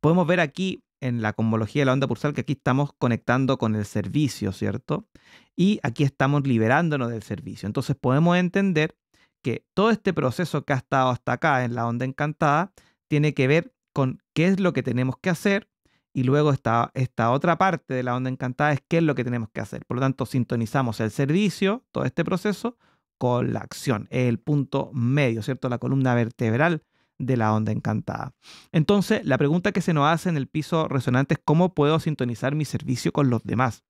Podemos ver aquí en la cosmología de la onda pulsar que aquí estamos conectando con el servicio, ¿cierto? Y aquí estamos liberándonos del servicio. Entonces podemos entender que todo este proceso que ha estado hasta acá en la onda encantada tiene que ver con qué es lo que tenemos que hacer y luego esta, esta otra parte de la onda encantada es qué es lo que tenemos que hacer. Por lo tanto, sintonizamos el servicio, todo este proceso, con la acción. El punto medio, ¿cierto? La columna vertebral de la onda encantada. Entonces, la pregunta que se nos hace en el piso resonante es cómo puedo sintonizar mi servicio con los demás.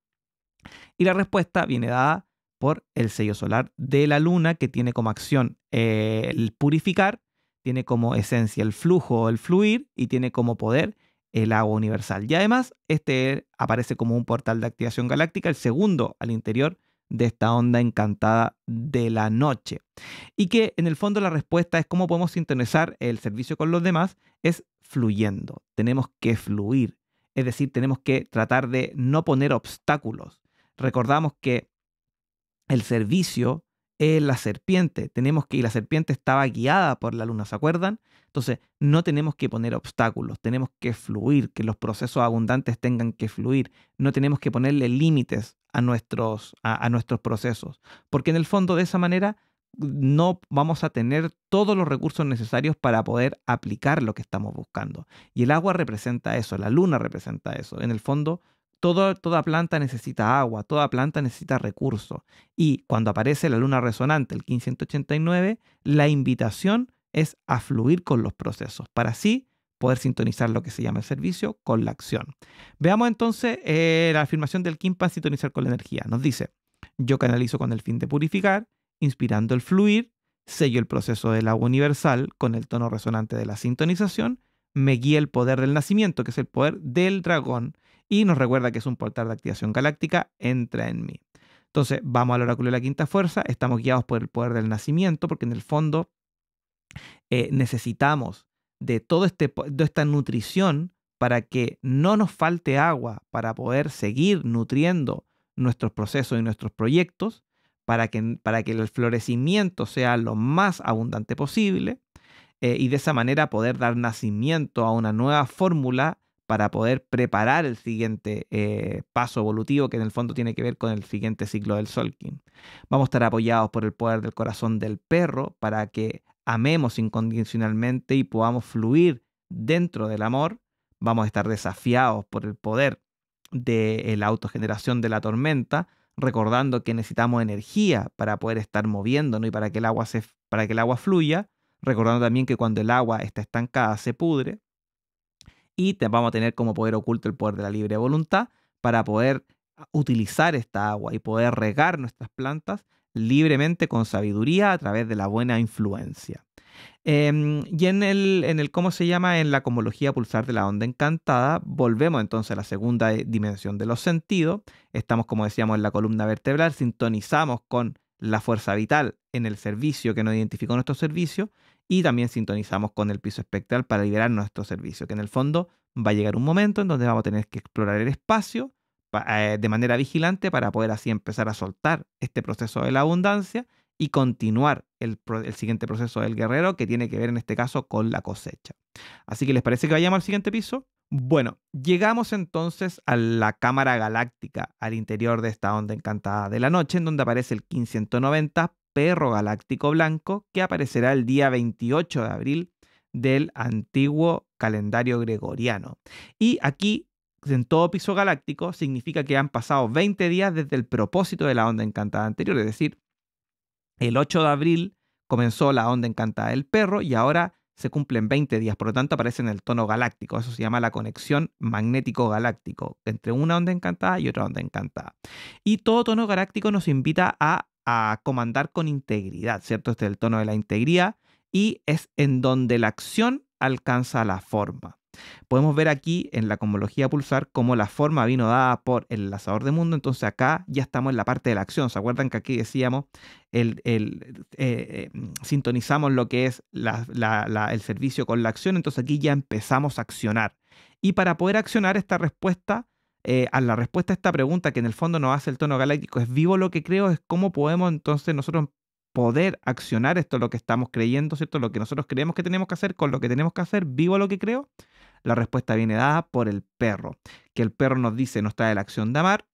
Y la respuesta viene dada por el sello solar de la luna, que tiene como acción el purificar, tiene como esencia el flujo o el fluir y tiene como poder el agua universal. Y además, este aparece como un portal de activación galáctica, el segundo al interior de esta onda encantada de la noche. Y que en el fondo la respuesta es cómo podemos sintonizar el servicio con los demás, es fluyendo. Tenemos que fluir. Es decir, tenemos que tratar de no poner obstáculos. Recordamos que el servicio es la serpiente. Tenemos que, y la serpiente estaba guiada por la luna, ¿se acuerdan? Entonces, no tenemos que poner obstáculos, tenemos que fluir, que los procesos abundantes tengan que fluir. No tenemos que ponerle límites a nuestros, a, nuestros procesos, porque en el fondo de esa manera no vamos a tener todos los recursos necesarios para poder aplicar lo que estamos buscando. Y el agua representa eso, la luna representa eso. En el fondo, toda planta necesita agua, toda planta necesita recursos. Y cuando aparece la luna resonante, el 1589, la invitación es a fluir con los procesos, para así poder sintonizar lo que se llama el servicio con la acción. Veamos entonces eh, la afirmación del Kim para sintonizar con la energía. Nos dice, yo canalizo con el fin de purificar, inspirando el fluir, sello el proceso del agua universal con el tono resonante de la sintonización, me guía el poder del nacimiento, que es el poder del dragón, y nos recuerda que es un portal de activación galáctica, entra en mí. Entonces, vamos al oráculo de la quinta fuerza, estamos guiados por el poder del nacimiento, porque en el fondo eh, necesitamos de toda este, esta nutrición para que no nos falte agua, para poder seguir nutriendo nuestros procesos y nuestros proyectos, para que, para que el florecimiento sea lo más abundante posible eh, y de esa manera poder dar nacimiento a una nueva fórmula para poder preparar el siguiente eh, paso evolutivo que en el fondo tiene que ver con el siguiente ciclo del Solkin. Vamos a estar apoyados por el poder del corazón del perro para que amemos incondicionalmente y podamos fluir dentro del amor, vamos a estar desafiados por el poder de la autogeneración de la tormenta, recordando que necesitamos energía para poder estar moviéndonos y para que el agua, se, para que el agua fluya, recordando también que cuando el agua está estancada se pudre, y vamos a tener como poder oculto el poder de la libre voluntad para poder utilizar esta agua y poder regar nuestras plantas libremente con sabiduría a través de la buena influencia. Em, y en el, en el, ¿cómo se llama? En la comología pulsar de la onda encantada, volvemos entonces a la segunda dimensión de los sentidos. Estamos, como decíamos, en la columna vertebral, sintonizamos con la fuerza vital en el servicio que nos identificó nuestro servicio y también sintonizamos con el piso espectral para liberar nuestro servicio, que en el fondo va a llegar un momento en donde vamos a tener que explorar el espacio eh, de manera vigilante para poder así empezar a soltar este proceso de la abundancia y continuar el, siguiente proceso del guerrero que tiene que ver en este caso con la cosecha. Así que les parece que vayamos al siguiente piso. Bueno, llegamos entonces a la cámara galáctica al interior de esta onda encantada de la noche, en donde aparece el 1590 perro galáctico blanco, que aparecerá el día 28 de abril del antiguo calendario gregoriano. Y aquí en todo piso galáctico significa que han pasado 20 días desde el propósito de la onda encantada anterior, es decir, el 8 de abril comenzó la onda encantada del perro y ahora se cumplen 20 días, por lo tanto aparece en el tono galáctico, eso se llama la conexión magnético-galáctico entre una onda encantada y otra onda encantada. Y todo tono galáctico nos invita a, a comandar con integridad, ¿cierto? Este es el tono de la integridad y es en donde la acción alcanza la forma. Podemos ver aquí en la cosmología pulsar cómo la forma vino dada por el enlazador de mundo, entonces acá ya estamos en la parte de la acción. ¿Se acuerdan que aquí decíamos, el, eh, eh, sintonizamos lo que es el servicio con la acción? Entonces aquí ya empezamos a accionar. Y para poder accionar esta respuesta, eh, a la respuesta a esta pregunta que en el fondo nos hace el tono galáctico, ¿es vivo lo que creo? Es cómo podemos entonces nosotros poder accionar esto, lo que estamos creyendo, ¿cierto? Lo que nosotros creemos que tenemos que hacer con lo que tenemos que hacer, vivo lo que creo. La respuesta viene dada por el perro, que el perro nos dice, nos trae la acción de amar,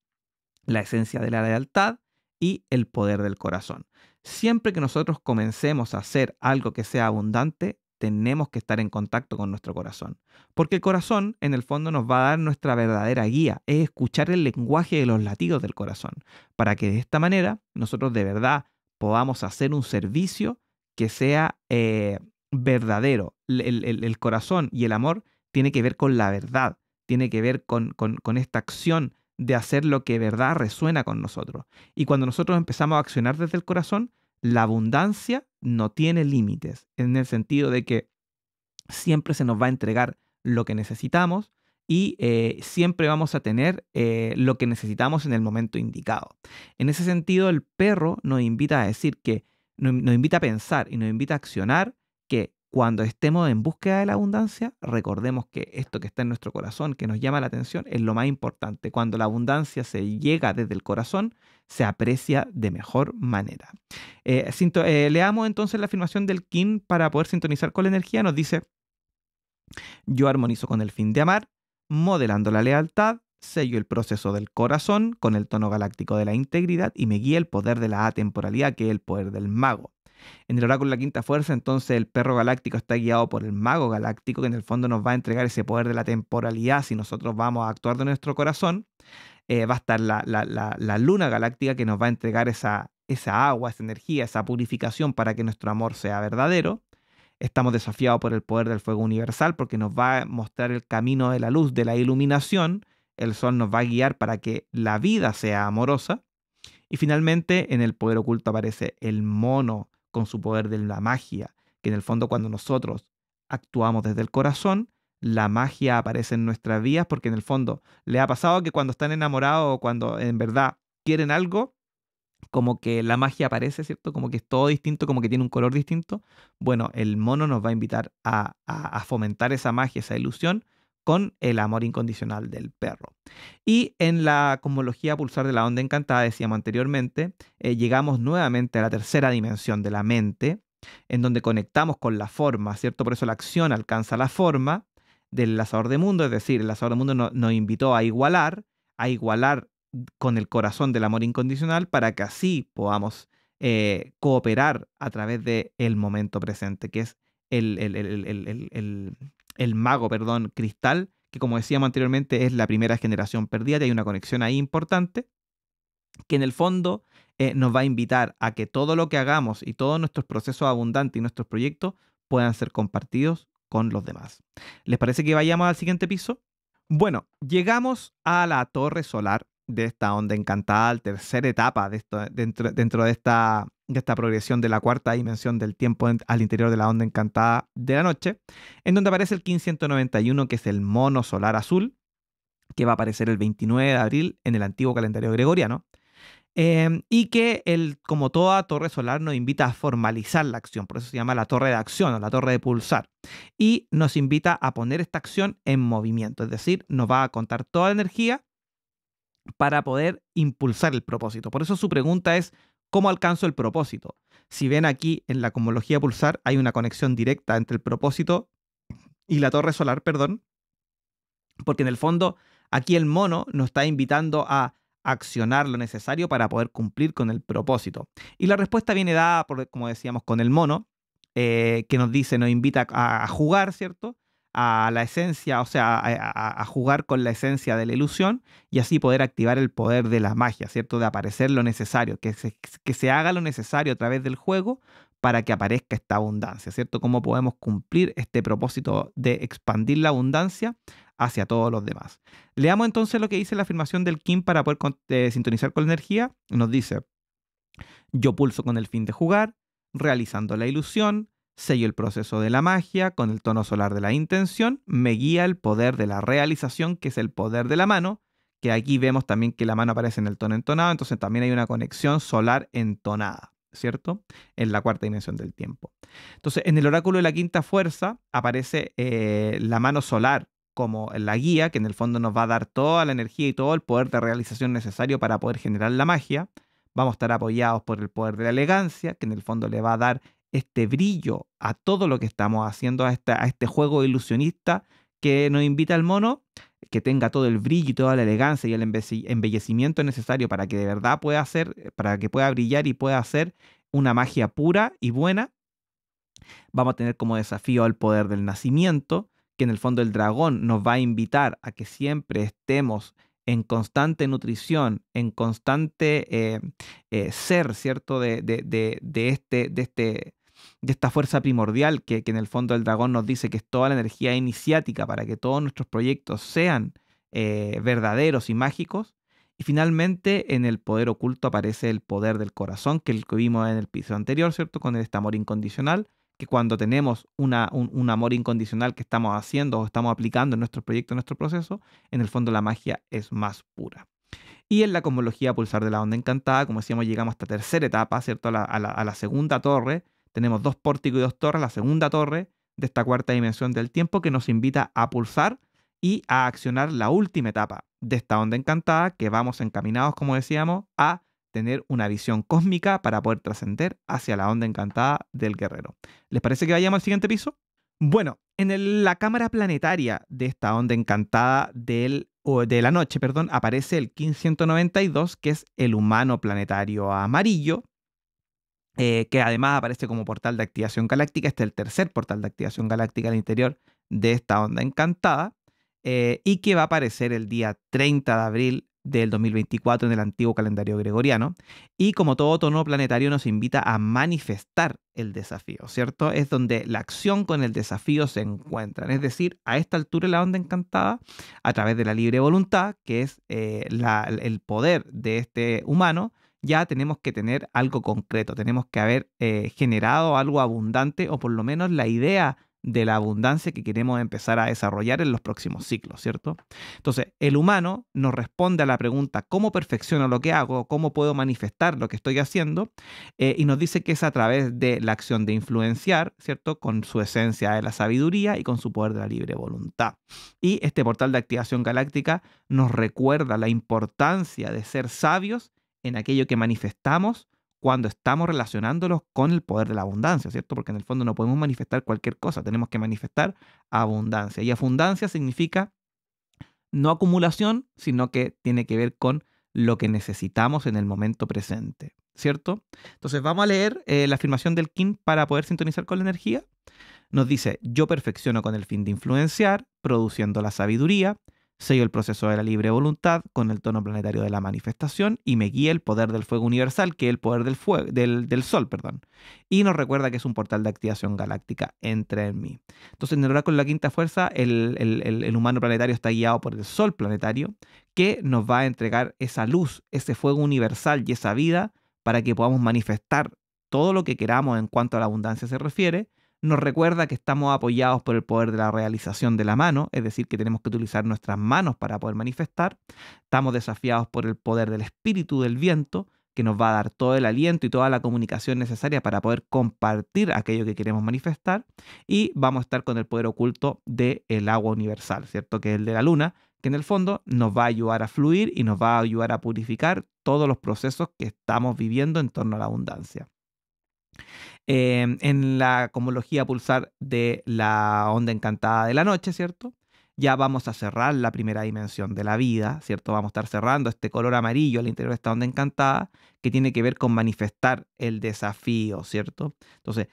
la esencia de la lealtad y el poder del corazón. Siempre que nosotros comencemos a hacer algo que sea abundante, tenemos que estar en contacto con nuestro corazón. Porque el corazón, en el fondo, nos va a dar nuestra verdadera guía, es escuchar el lenguaje de los latidos del corazón, para que de esta manera nosotros de verdad podamos hacer un servicio que sea eh, verdadero. El, corazón y el amor tiene que ver con la verdad, tiene que ver con, con, esta acción de hacer lo que verdad resuena con nosotros. Y cuando nosotros empezamos a accionar desde el corazón, la abundancia no tiene límites, en el sentido de que siempre se nos va a entregar lo que necesitamos y eh, siempre vamos a tener eh, lo que necesitamos en el momento indicado. En ese sentido, el perro nos invita a decir que, nos, invita a pensar y nos invita a accionar que cuando estemos en búsqueda de la abundancia, recordemos que esto que está en nuestro corazón, que nos llama la atención, es lo más importante. Cuando la abundancia se llega desde el corazón, se aprecia de mejor manera. Eh, leamos entonces la afirmación del King para poder sintonizar con la energía. Nos dice, yo armonizo con el fin de amar, modelando la lealtad, sello el proceso del corazón con el tono galáctico de la integridad y me guía el poder de la atemporalidad, que es el poder del mago. En el oráculo la quinta fuerza, entonces el perro galáctico está guiado por el mago galáctico, que en el fondo nos va a entregar ese poder de la temporalidad si nosotros vamos a actuar de nuestro corazón. Eh, va a estar la, luna galáctica que nos va a entregar esa, esa agua, esa energía, esa purificación para que nuestro amor sea verdadero. Estamos desafiados por el poder del fuego universal porque nos va a mostrar el camino de la luz, de la iluminación. El sol nos va a guiar para que la vida sea amorosa. Y finalmente en el poder oculto aparece el mono con su poder de la magia, que en el fondo cuando nosotros actuamos desde el corazón, la magia aparece en nuestras vidas porque en el fondo le ha pasado que cuando están enamorados o cuando en verdad quieren algo, como que la magia aparece, ¿cierto? Como que es todo distinto, como que tiene un color distinto. Bueno, el mono nos va a invitar a, fomentar esa magia, esa ilusión, con el amor incondicional del perro. Y en la cosmología pulsar de la onda encantada, decíamos anteriormente, eh, llegamos nuevamente a la tercera dimensión de la mente, en donde conectamos con la forma, ¿cierto? Por eso la acción alcanza la forma del lazador de mundo, es decir, el lazador de mundo nos invitó a igualar, a igualar con el corazón del amor incondicional para que así podamos eh, cooperar a través del el momento presente, que es el, el, mago, perdón, cristal, que como decíamos anteriormente es la primera generación perdida, y hay una conexión ahí importante, que en el fondo eh, nos va a invitar a que todo lo que hagamos y todos nuestros procesos abundantes y nuestros proyectos puedan ser compartidos con los demás. ¿Les parece que vayamos al siguiente piso? Bueno, llegamos a la torre solar de esta onda encantada, tercera etapa dentro, dentro de, esta, esta progresión de la cuarta dimensión del tiempo al interior de la onda encantada de la noche, en donde aparece el 1591, que es el mono solar azul, que va a aparecer el 29 de abril en el antiguo calendario gregoriano, em, y que el, como toda torre solar nos invita a formalizar la acción, por eso se llama la torre de acción o la torre de pulsar, y nos invita a poner esta acción en movimiento, es decir, nos va a contar toda la energía para poder impulsar el propósito. Por eso su pregunta es, ¿cómo alcanzo el propósito? Si ven aquí en la cosmología pulsar hay una conexión directa entre el propósito y la torre solar, perdón, porque en el fondo aquí el mono nos está invitando a accionar lo necesario para poder cumplir con el propósito. Y la respuesta viene dada, por, como decíamos, con el mono, eh, que nos dice, nos invita a jugar, ¿cierto? A la esencia, o sea, a, jugar con la esencia de la ilusión y así poder activar el poder de la magia, ¿cierto? De aparecer lo necesario, que se, que se haga lo necesario a través del juego para que aparezca esta abundancia, ¿cierto? ¿Cómo podemos cumplir este propósito de expandir la abundancia hacia todos los demás? Leamos entonces lo que dice la afirmación del Kim para poder eh, sintonizar con la energía. Nos dice, yo pulso con el fin de jugar, realizando la ilusión, sello el proceso de la magia con el tono solar de la intención, me guía el poder de la realización, que es el poder de la mano, que aquí vemos también que la mano aparece en el tono entonado, entonces también hay una conexión solar entonada, ¿cierto? En la cuarta dimensión del tiempo. Entonces, en el oráculo de la quinta fuerza aparece eh, la mano solar como la guía, que en el fondo nos va a dar toda la energía y todo el poder de realización necesario para poder generar la magia. Vamos a estar apoyados por el poder de la elegancia, que en el fondo le va a dar este brillo a todo lo que estamos haciendo, a, a este juego ilusionista que nos invita al mono, que tenga todo el brillo y toda la elegancia y el embellecimiento necesario para que de verdad pueda hacer, eh, para que pueda brillar y pueda hacer una magia pura y buena. Vamos a tener como desafío al poder del nacimiento, que en el fondo el dragón nos va a invitar a que siempre estemos en constante nutrición, en constante eh, eh, ser, ¿cierto? De, este, de, este, de esta fuerza primordial que, en el fondo el dragón nos dice que es toda la energía iniciática para que todos nuestros proyectos sean eh, verdaderos y mágicos. Y finalmente en el poder oculto aparece el poder del corazón, que el que vimos en el piso anterior, ¿cierto? Con este amor incondicional, que cuando tenemos una, un, amor incondicional que estamos haciendo o estamos aplicando en nuestro proyecto, en nuestro proceso, en el fondo la magia es más pura. Y en la cosmología pulsar de la onda encantada, como decíamos, llegamos a esta tercera etapa, ¿cierto? A la segunda torre. Tenemos dos pórticos y dos torres, la segunda torre de esta cuarta dimensión del tiempo que nos invita a pulsar y a accionar la última etapa de esta onda encantada que vamos encaminados, como decíamos, a tener una visión cósmica para poder trascender hacia la onda encantada del guerrero. ¿Les parece que vayamos al siguiente piso? Bueno, en la cámara planetaria de esta onda encantada del, de la noche, perdón, aparece el 1592, que es el humano planetario amarillo, eh, que además aparece como portal de activación galáctica. Este es el tercer portal de activación galáctica al interior de esta onda encantada. Eh, y que va a aparecer el día 30 de abril del 2024 en el antiguo calendario gregoriano. Y como todo tono planetario nos invita a manifestar el desafío, ¿cierto? Es donde la acción con el desafío se encuentran. Es decir, a esta altura la onda encantada, a través de la libre voluntad, que es eh, el poder de este humano, ya tenemos que tener algo concreto, tenemos que haber eh, generado algo abundante o por lo menos la idea de la abundancia que queremos empezar a desarrollar en los próximos ciclos, ¿cierto? Entonces, el humano nos responde a la pregunta, ¿cómo perfecciono lo que hago? ¿Cómo puedo manifestar lo que estoy haciendo? Eh, y nos dice que es a través de la acción de influenciar, ¿cierto? Con su esencia de la sabiduría y con su poder de la libre voluntad. Y este portal de activación galáctica nos recuerda la importancia de ser sabios en aquello que manifestamos cuando estamos relacionándolos con el poder de la abundancia, ¿cierto? Porque en el fondo no podemos manifestar cualquier cosa, tenemos que manifestar abundancia. Y abundancia significa no acumulación, sino que tiene que ver con lo que necesitamos en el momento presente, ¿cierto? Entonces vamos a leer eh, la afirmación del King para poder sintonizar con la energía. Nos dice, yo perfecciono con el fin de influenciar, produciendo la sabiduría, Sello el proceso de la libre voluntad con el tono planetario de la manifestación y me guía el poder del fuego universal, que es el poder del, fuego, del, sol, perdón. Y nos recuerda que es un portal de activación galáctica entre en mí. Entonces, en el oráculo de la quinta fuerza, el, el humano planetario está guiado por el sol planetario, que nos va a entregar esa luz, ese fuego universal y esa vida para que podamos manifestar todo lo que queramos en cuanto a la abundancia se refiere nos recuerda que estamos apoyados por el poder de la realización de la mano, es decir, que tenemos que utilizar nuestras manos para poder manifestar. Estamos desafiados por el poder del espíritu del viento, que nos va a dar todo el aliento y toda la comunicación necesaria para poder compartir aquello que queremos manifestar. Y vamos a estar con el poder oculto del agua universal, ¿cierto? Que es el de la luna, que en el fondo nos va a ayudar a fluir y nos va a ayudar a purificar todos los procesos que estamos viviendo en torno a la abundancia. Em, en la cosmología pulsar de la onda encantada de la noche, ¿cierto? Ya vamos a cerrar la primera dimensión de la vida, ¿cierto? Vamos a estar cerrando este color amarillo al interior de esta onda encantada que tiene que ver con manifestar el desafío, ¿cierto? Entonces,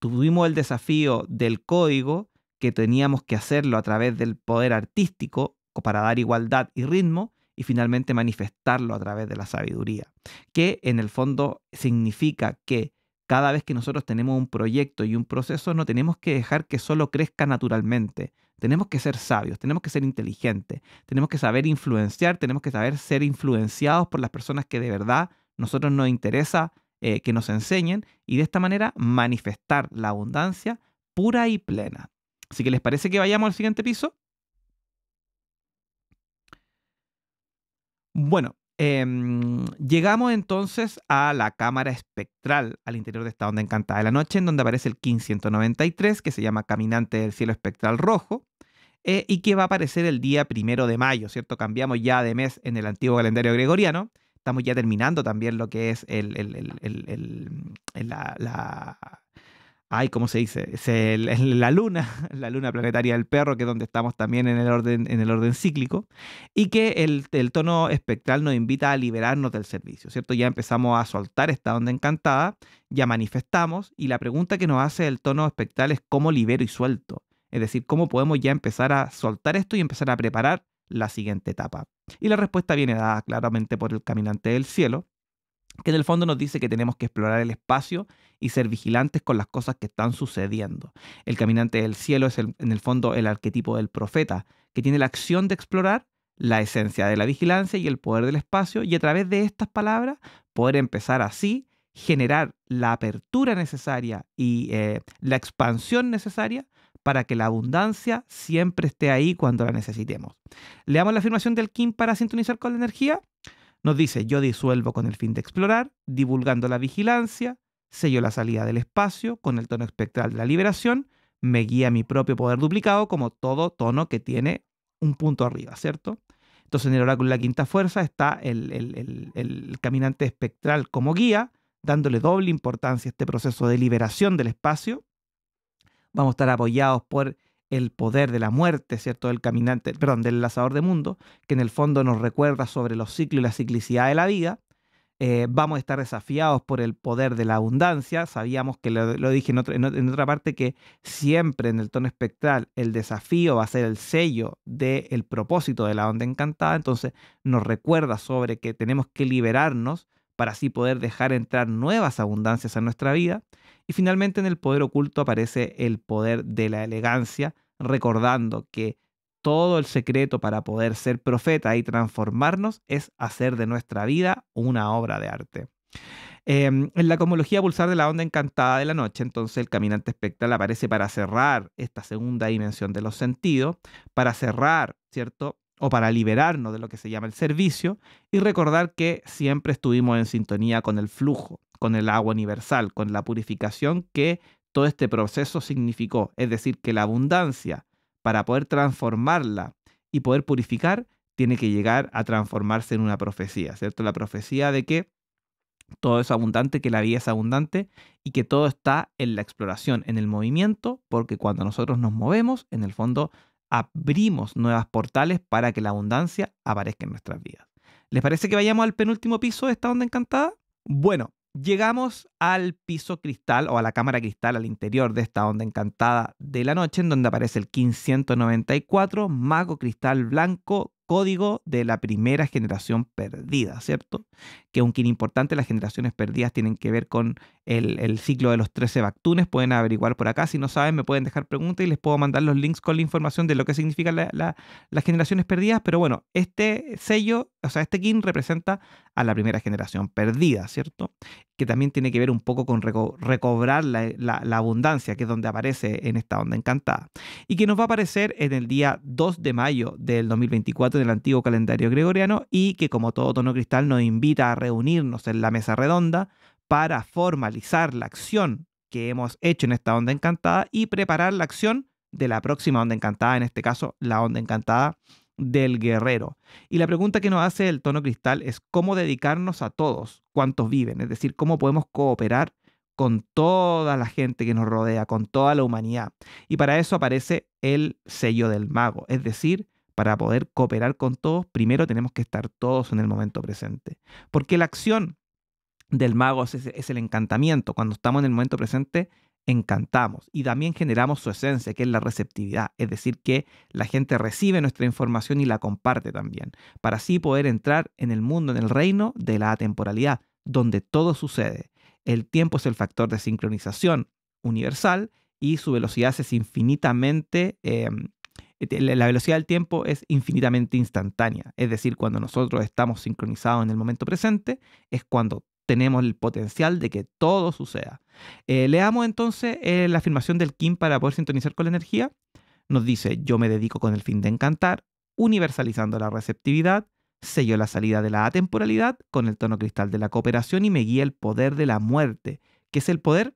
tuvimos el desafío del código que teníamos que hacerlo a través del poder artístico para dar igualdad y ritmo y finalmente manifestarlo a través de la sabiduría, que en el fondo significa que cada vez que nosotros tenemos un proyecto y un proceso, no tenemos que dejar que solo crezca naturalmente. Tenemos que ser sabios, tenemos que ser inteligentes, tenemos que saber influenciar, tenemos que saber ser influenciados por las personas que de verdad nosotros nos interesa eh, que nos enseñen y de esta manera manifestar la abundancia pura y plena. Así que les parece que vayamos al siguiente piso. Bueno, Em, llegamos entonces a la cámara espectral al interior de esta onda encantada de la noche, en donde aparece el 1593, que se llama Caminante del Cielo Espectral Rojo, eh, y que va a aparecer el día primero de mayo, ¿cierto? Cambiamos ya de mes en el antiguo calendario gregoriano. Estamos ya terminando también lo que es el, la, ay, ¿cómo se dice? Es la luna, la luna planetaria del perro, que es donde estamos también en el orden, en el orden cíclico, y que el, tono espectral nos invita a liberarnos del servicio, ¿cierto? Ya empezamos a soltar esta onda encantada, ya manifestamos, y la pregunta que nos hace el tono espectral es cómo libero y suelto. Es decir, cómo podemos ya empezar a soltar esto y empezar a preparar la siguiente etapa? Y la respuesta viene dada claramente por el caminante del cielo, que en el fondo nos dice que tenemos que explorar el espacio y ser vigilantes con las cosas que están sucediendo. El caminante del cielo es en el fondo el arquetipo del profeta, que tiene la acción de explorar la esencia de la vigilancia y el poder del espacio y a través de estas palabras poder empezar así generar la apertura necesaria y eh, la expansión necesaria para que la abundancia siempre esté ahí cuando la necesitemos. Leamos la afirmación del Kim para sintonizar con la energía. Nos dice, yo disuelvo con el fin de explorar, divulgando la vigilancia, sello la salida del espacio con el tono espectral de la liberación, me guía mi propio poder duplicado como todo tono que tiene un punto arriba, ¿cierto? Entonces en el oráculo de la quinta fuerza está el, el caminante espectral como guía, dándole doble importancia a este proceso de liberación del espacio. Vamos a estar apoyados por el poder de la muerte, ¿cierto? Del caminante, perdón, del enlazador de mundo, que en el fondo nos recuerda sobre los ciclos y la ciclicidad de la vida. Eh, vamos a estar desafiados por el poder de la abundancia. Sabíamos que lo, dije en otra, en otra, parte que siempre en el tono espectral el desafío va a ser el sello del propósito de la onda encantada. Entonces nos recuerda sobre que tenemos que liberarnos para así poder dejar entrar nuevas abundancias a nuestra vida. Y finalmente en el poder oculto aparece el poder de la elegancia, recordando que todo el secreto para poder ser profeta y transformarnos es hacer de nuestra vida una obra de arte. Em, en la cosmología pulsar de la onda encantada de la noche, entonces el caminante espectral aparece para cerrar esta segunda dimensión de los sentidos, para cerrar, ¿cierto? O para liberarnos de lo que se llama el servicio y recordar que siempre estuvimos en sintonía con el flujo, con el agua universal, con la purificación que todo este proceso significó. Es decir, que la abundancia, para poder transformarla y poder purificar, tiene que llegar a transformarse en una profecía, ¿cierto? La profecía de que todo es abundante, que la vida es abundante y que todo está en la exploración, en el movimiento, porque cuando nosotros nos movemos, en el fondo abrimos nuevas portales para que la abundancia aparezca en nuestras vidas. ¿Les parece que vayamos al penúltimo piso de esta onda encantada? Bueno, Llegamos al piso cristal o a la cámara cristal al interior de esta onda encantada de la noche, en donde aparece el 1594, mago cristal blanco código de la primera generación perdida, ¿cierto? Que aunque importante, las generaciones perdidas tienen que ver con el, ciclo de los 13 Bactunes. Pueden averiguar por acá. Si no saben, me pueden dejar preguntas y les puedo mandar los links con la información de lo que significan las generaciones perdidas. Pero bueno, este sello, o sea, este kin representa a la primera generación perdida, ¿cierto? Que también tiene que ver un poco con recobrar la, la abundancia, que es donde aparece en esta onda encantada. Y que nos va a aparecer en el día 2 de mayo del 2024 del antiguo calendario gregoriano y que como todo tono cristal nos invita a reunirnos en la mesa redonda para formalizar la acción que hemos hecho en esta onda encantada y preparar la acción de la próxima onda encantada, en este caso la onda encantada del guerrero. Y la pregunta que nos hace el tono cristal es cómo dedicarnos a todos cuantos viven, es decir, cómo podemos cooperar con toda la gente que nos rodea, con toda la humanidad. Y para eso aparece el sello del mago, es decir, para poder cooperar con todos, primero tenemos que estar todos en el momento presente. Porque la acción del mago es, el encantamiento. Cuando estamos en el momento presente, encantamos y también generamos su esencia, que es la receptividad, es decir, que la gente recibe nuestra información y la comparte también, para así poder entrar en el mundo, en el reino de la atemporalidad, donde todo sucede. El tiempo es el factor de sincronización universal y su velocidad es infinitamente em, eh, la velocidad del tiempo es infinitamente instantánea. Es decir, cuando nosotros estamos sincronizados en el momento presente, es cuando tenemos el potencial de que todo suceda. Eh, leamos entonces eh, la afirmación del Kim para poder sintonizar con la energía. Nos dice, yo me dedico con el fin de encantar, universalizando la receptividad, sello la salida de la atemporalidad con el tono cristal de la cooperación y me guía el poder de la muerte, que es el poder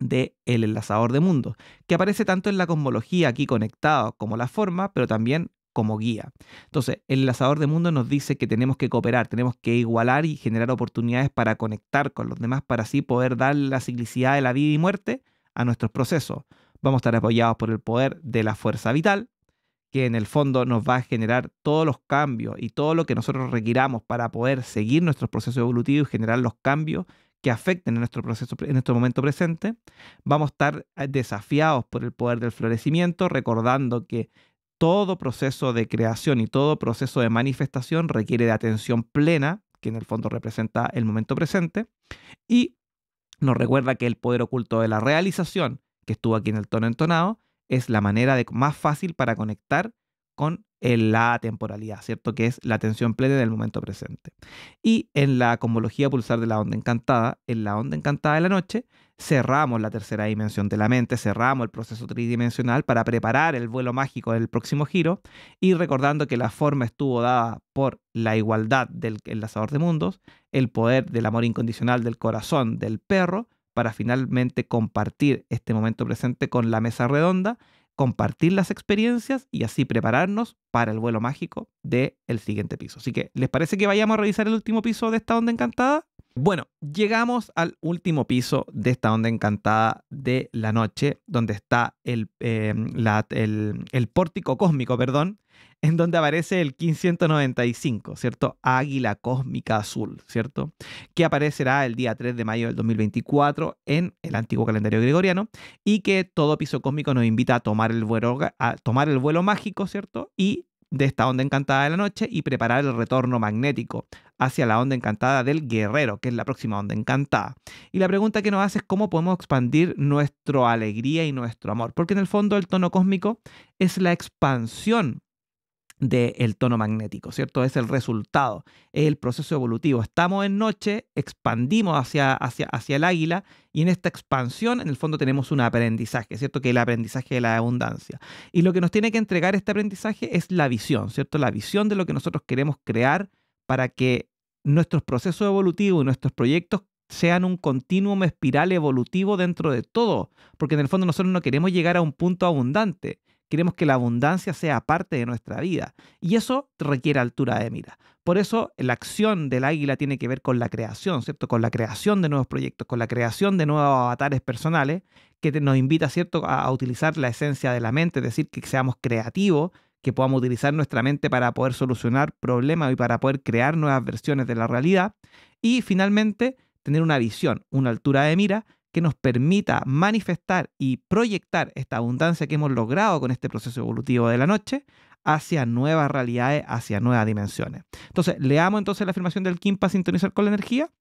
de El enlazador de mundos, que aparece tanto en la cosmología aquí conectado como la forma, pero también como guía. Entonces, el enlazador de mundos nos dice que tenemos que cooperar, tenemos que igualar y generar oportunidades para conectar con los demás para así poder dar la ciclicidad de la vida y muerte a nuestros procesos. Vamos a estar apoyados por el poder de la fuerza vital, que en el fondo nos va a generar todos los cambios y todo lo que nosotros requiramos para poder seguir nuestros procesos evolutivos y generar los cambios que afecten en nuestro proceso, en nuestro momento presente. Vamos a estar eh, desafiados por el poder del florecimiento, recordando que todo proceso de creación y todo proceso de manifestación requiere de atención plena, que en el fondo representa el momento presente, y nos recuerda que el poder oculto de la realización, que estuvo aquí en el tono entonado, es la manera de, más fácil para conectar con la temporalidad, ¿cierto? Que es la atención plena del momento presente. Y en la cosmología pulsar de la onda encantada, en la onda encantada de la noche, cerramos la tercera dimensión de la mente, cerramos el proceso tridimensional para preparar el vuelo mágico del próximo giro y recordando que la forma estuvo dada por la igualdad del enlazador de mundos, el poder del amor incondicional del corazón del perro, para finalmente compartir este momento presente con la mesa redonda compartir las experiencias y así prepararnos para el vuelo mágico del el siguiente piso. Así que, ¿les parece que vayamos a revisar el último piso de esta onda encantada? Bueno, llegamos al último piso de esta onda encantada de la noche, donde está el, em, pórtico cósmico, perdón, en donde aparece el 1595, ¿cierto? Águila Cósmica Azul, ¿cierto? Que aparecerá el día 3 de mayo del 2024 en el antiguo calendario gregoriano y que todo piso cósmico nos invita a tomar el vuelo, a tomar el vuelo mágico, ¿cierto? Y de esta onda encantada de la noche y preparar el retorno magnético hacia la onda encantada del guerrero, que es la próxima onda encantada. Y la pregunta que nos hace es cómo podemos expandir nuestra alegría y nuestro amor, porque en el fondo el tono cósmico es la expansión del tono magnético, ¿cierto? Es el resultado, es el proceso evolutivo. Estamos en noche, expandimos hacia, hacia, hacia el águila y en esta expansión, en el fondo, tenemos un aprendizaje, ¿cierto? Que es el aprendizaje de la abundancia. Y lo que nos tiene que entregar este aprendizaje es la visión, ¿cierto? La visión de lo que nosotros queremos crear para que nuestros procesos evolutivos y nuestros proyectos sean un continuum espiral evolutivo dentro de todo, porque en el fondo nosotros no queremos llegar a un punto abundante, Queremos que la abundancia sea parte de nuestra vida y eso requiere altura de mira. Por eso la acción del águila tiene que ver con la creación, ¿cierto? Con la creación de nuevos proyectos, con la creación de nuevos avatares personales que nos invita, ¿cierto?, a, utilizar la esencia de la mente, es decir, que seamos creativos, que podamos utilizar nuestra mente para poder solucionar problemas y para poder crear nuevas versiones de la realidad. Y finalmente, tener una visión, una altura de mira que nos permita manifestar y proyectar esta abundancia que hemos logrado con este proceso evolutivo de la noche hacia nuevas realidades, hacia nuevas dimensiones. Entonces, leamos entonces la afirmación del Kim para sintonizar con la energía.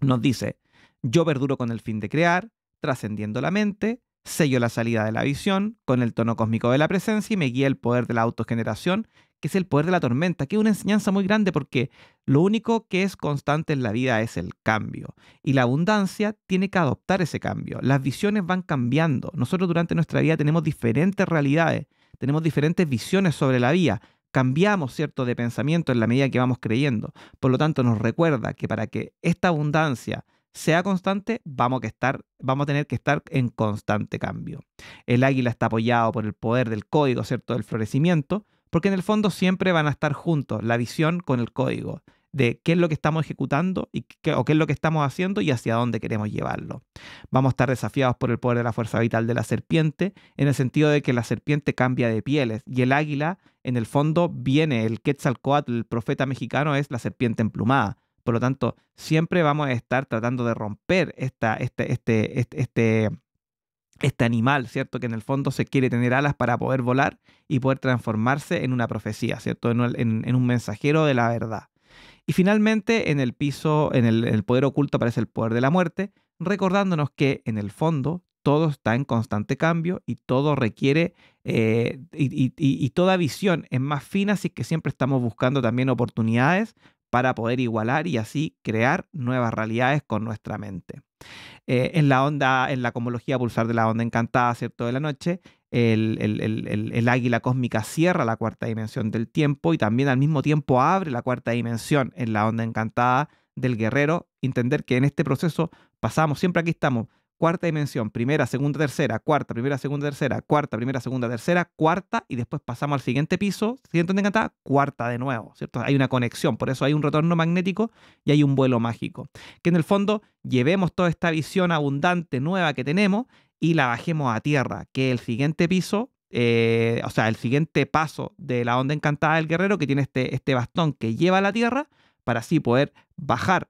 Nos dice, yo perduro con el fin de crear, trascendiendo la mente, sello la salida de la visión con el tono cósmico de la presencia y me guía el poder de la autogeneración que es el poder de la tormenta, que es una enseñanza muy grande porque lo único que es constante en la vida es el cambio. Y la abundancia tiene que adoptar ese cambio. Las visiones van cambiando. Nosotros durante nuestra vida tenemos diferentes realidades, tenemos diferentes visiones sobre la vida. Cambiamos, ¿cierto?, de pensamiento en la medida que vamos creyendo. Por lo tanto, nos recuerda que para que esta abundancia sea constante, vamos a, estar, vamos a tener que estar en constante cambio. El águila está apoyado por el poder del código, ¿cierto?, del florecimiento, porque en el fondo siempre van a estar juntos la visión con el código de qué es lo que estamos ejecutando y qué, o qué es lo que estamos haciendo y hacia dónde queremos llevarlo. Vamos a estar desafiados por el poder de la fuerza vital de la serpiente, en el sentido de que la serpiente cambia de pieles y el águila, en el fondo, viene, el Quetzalcoatl, el profeta mexicano, es la serpiente emplumada. Por lo tanto, siempre vamos a estar tratando de romper esta, este, este, este, este este animal, ¿cierto? Que en el fondo se quiere tener alas para poder volar y poder transformarse en una profecía, ¿cierto? En, un mensajero de la verdad. Y finalmente, en el piso, en el, poder oculto aparece el poder de la muerte, recordándonos que en el fondo todo está en constante cambio y todo requiere, eh, y, y, toda visión es más fina, así que siempre estamos buscando también oportunidades para poder igualar y así crear nuevas realidades con nuestra mente. Eh, en la onda, en la cosmología pulsar de la onda encantada, ¿cierto? De la noche, el, el, águila cósmica cierra la cuarta dimensión del tiempo y también al mismo tiempo abre la cuarta dimensión en la onda encantada del guerrero. Entender que en este proceso pasamos, siempre aquí estamos, cuarta dimensión, primera, segunda, tercera, cuarta, primera, segunda, tercera, cuarta, primera, segunda, tercera, cuarta, y después pasamos al siguiente piso, siguiente encanta, cuarta de nuevo, ¿cierto? Hay una conexión, por eso hay un retorno magnético y hay un vuelo mágico. Que en el fondo llevemos toda esta visión abundante, nueva que tenemos, y la bajemos a tierra, que el siguiente piso, eh, o sea, el siguiente paso de la onda encantada del guerrero, que tiene este, este bastón que lleva a la tierra, para así poder bajar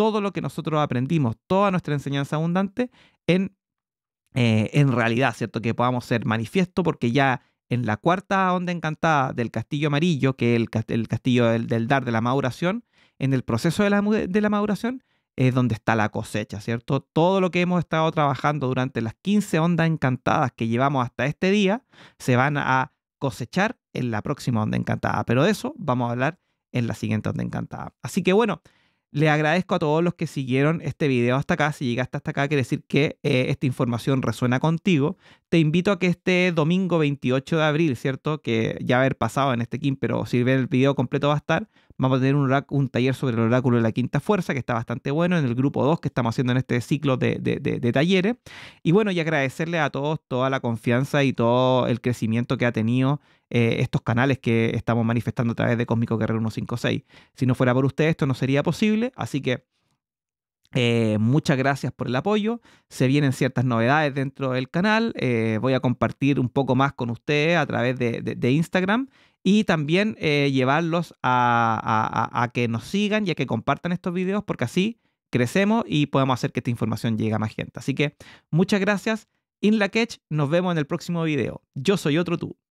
todo lo que nosotros aprendimos, toda nuestra enseñanza abundante en, eh, en realidad, ¿cierto? Que podamos ser manifiesto porque ya en la cuarta onda encantada del castillo amarillo, que es el, castillo del, dar de la maduración, en el proceso de la, de la maduración, es donde está la cosecha, ¿cierto? Todo lo que hemos estado trabajando durante las 15 ondas encantadas que llevamos hasta este día, se van a cosechar en la próxima onda encantada. Pero de eso vamos a hablar en la siguiente onda encantada. Así que bueno, le agradezco a todos los que siguieron este video hasta acá. Si llegaste hasta acá, quiere decir que eh, esta información resuena contigo. Te invito a que este domingo 28 de abril, ¿cierto? Que ya haber pasado en este Kim, pero si ven el video completo va a estar. Vamos a tener un, un, taller sobre el oráculo de la quinta fuerza, que está bastante bueno, en el grupo 2 que estamos haciendo en este ciclo de, de, talleres. Y bueno, y agradecerle a todos toda la confianza y todo el crecimiento que ha tenido eh, estos canales que estamos manifestando a través de Cósmico Guerrero 156. Si no fuera por ustedes, esto no sería posible. Así que eh, muchas gracias por el apoyo. Se vienen ciertas novedades dentro del canal. Eh, voy a compartir un poco más con ustedes a través de, Instagram y también llevarlos a, que nos sigan y a que compartan estos videos porque así crecemos y podemos hacer que esta información llegue a más gente. Así que muchas gracias. In la Catch, nos vemos en el próximo video. Yo soy otro tú.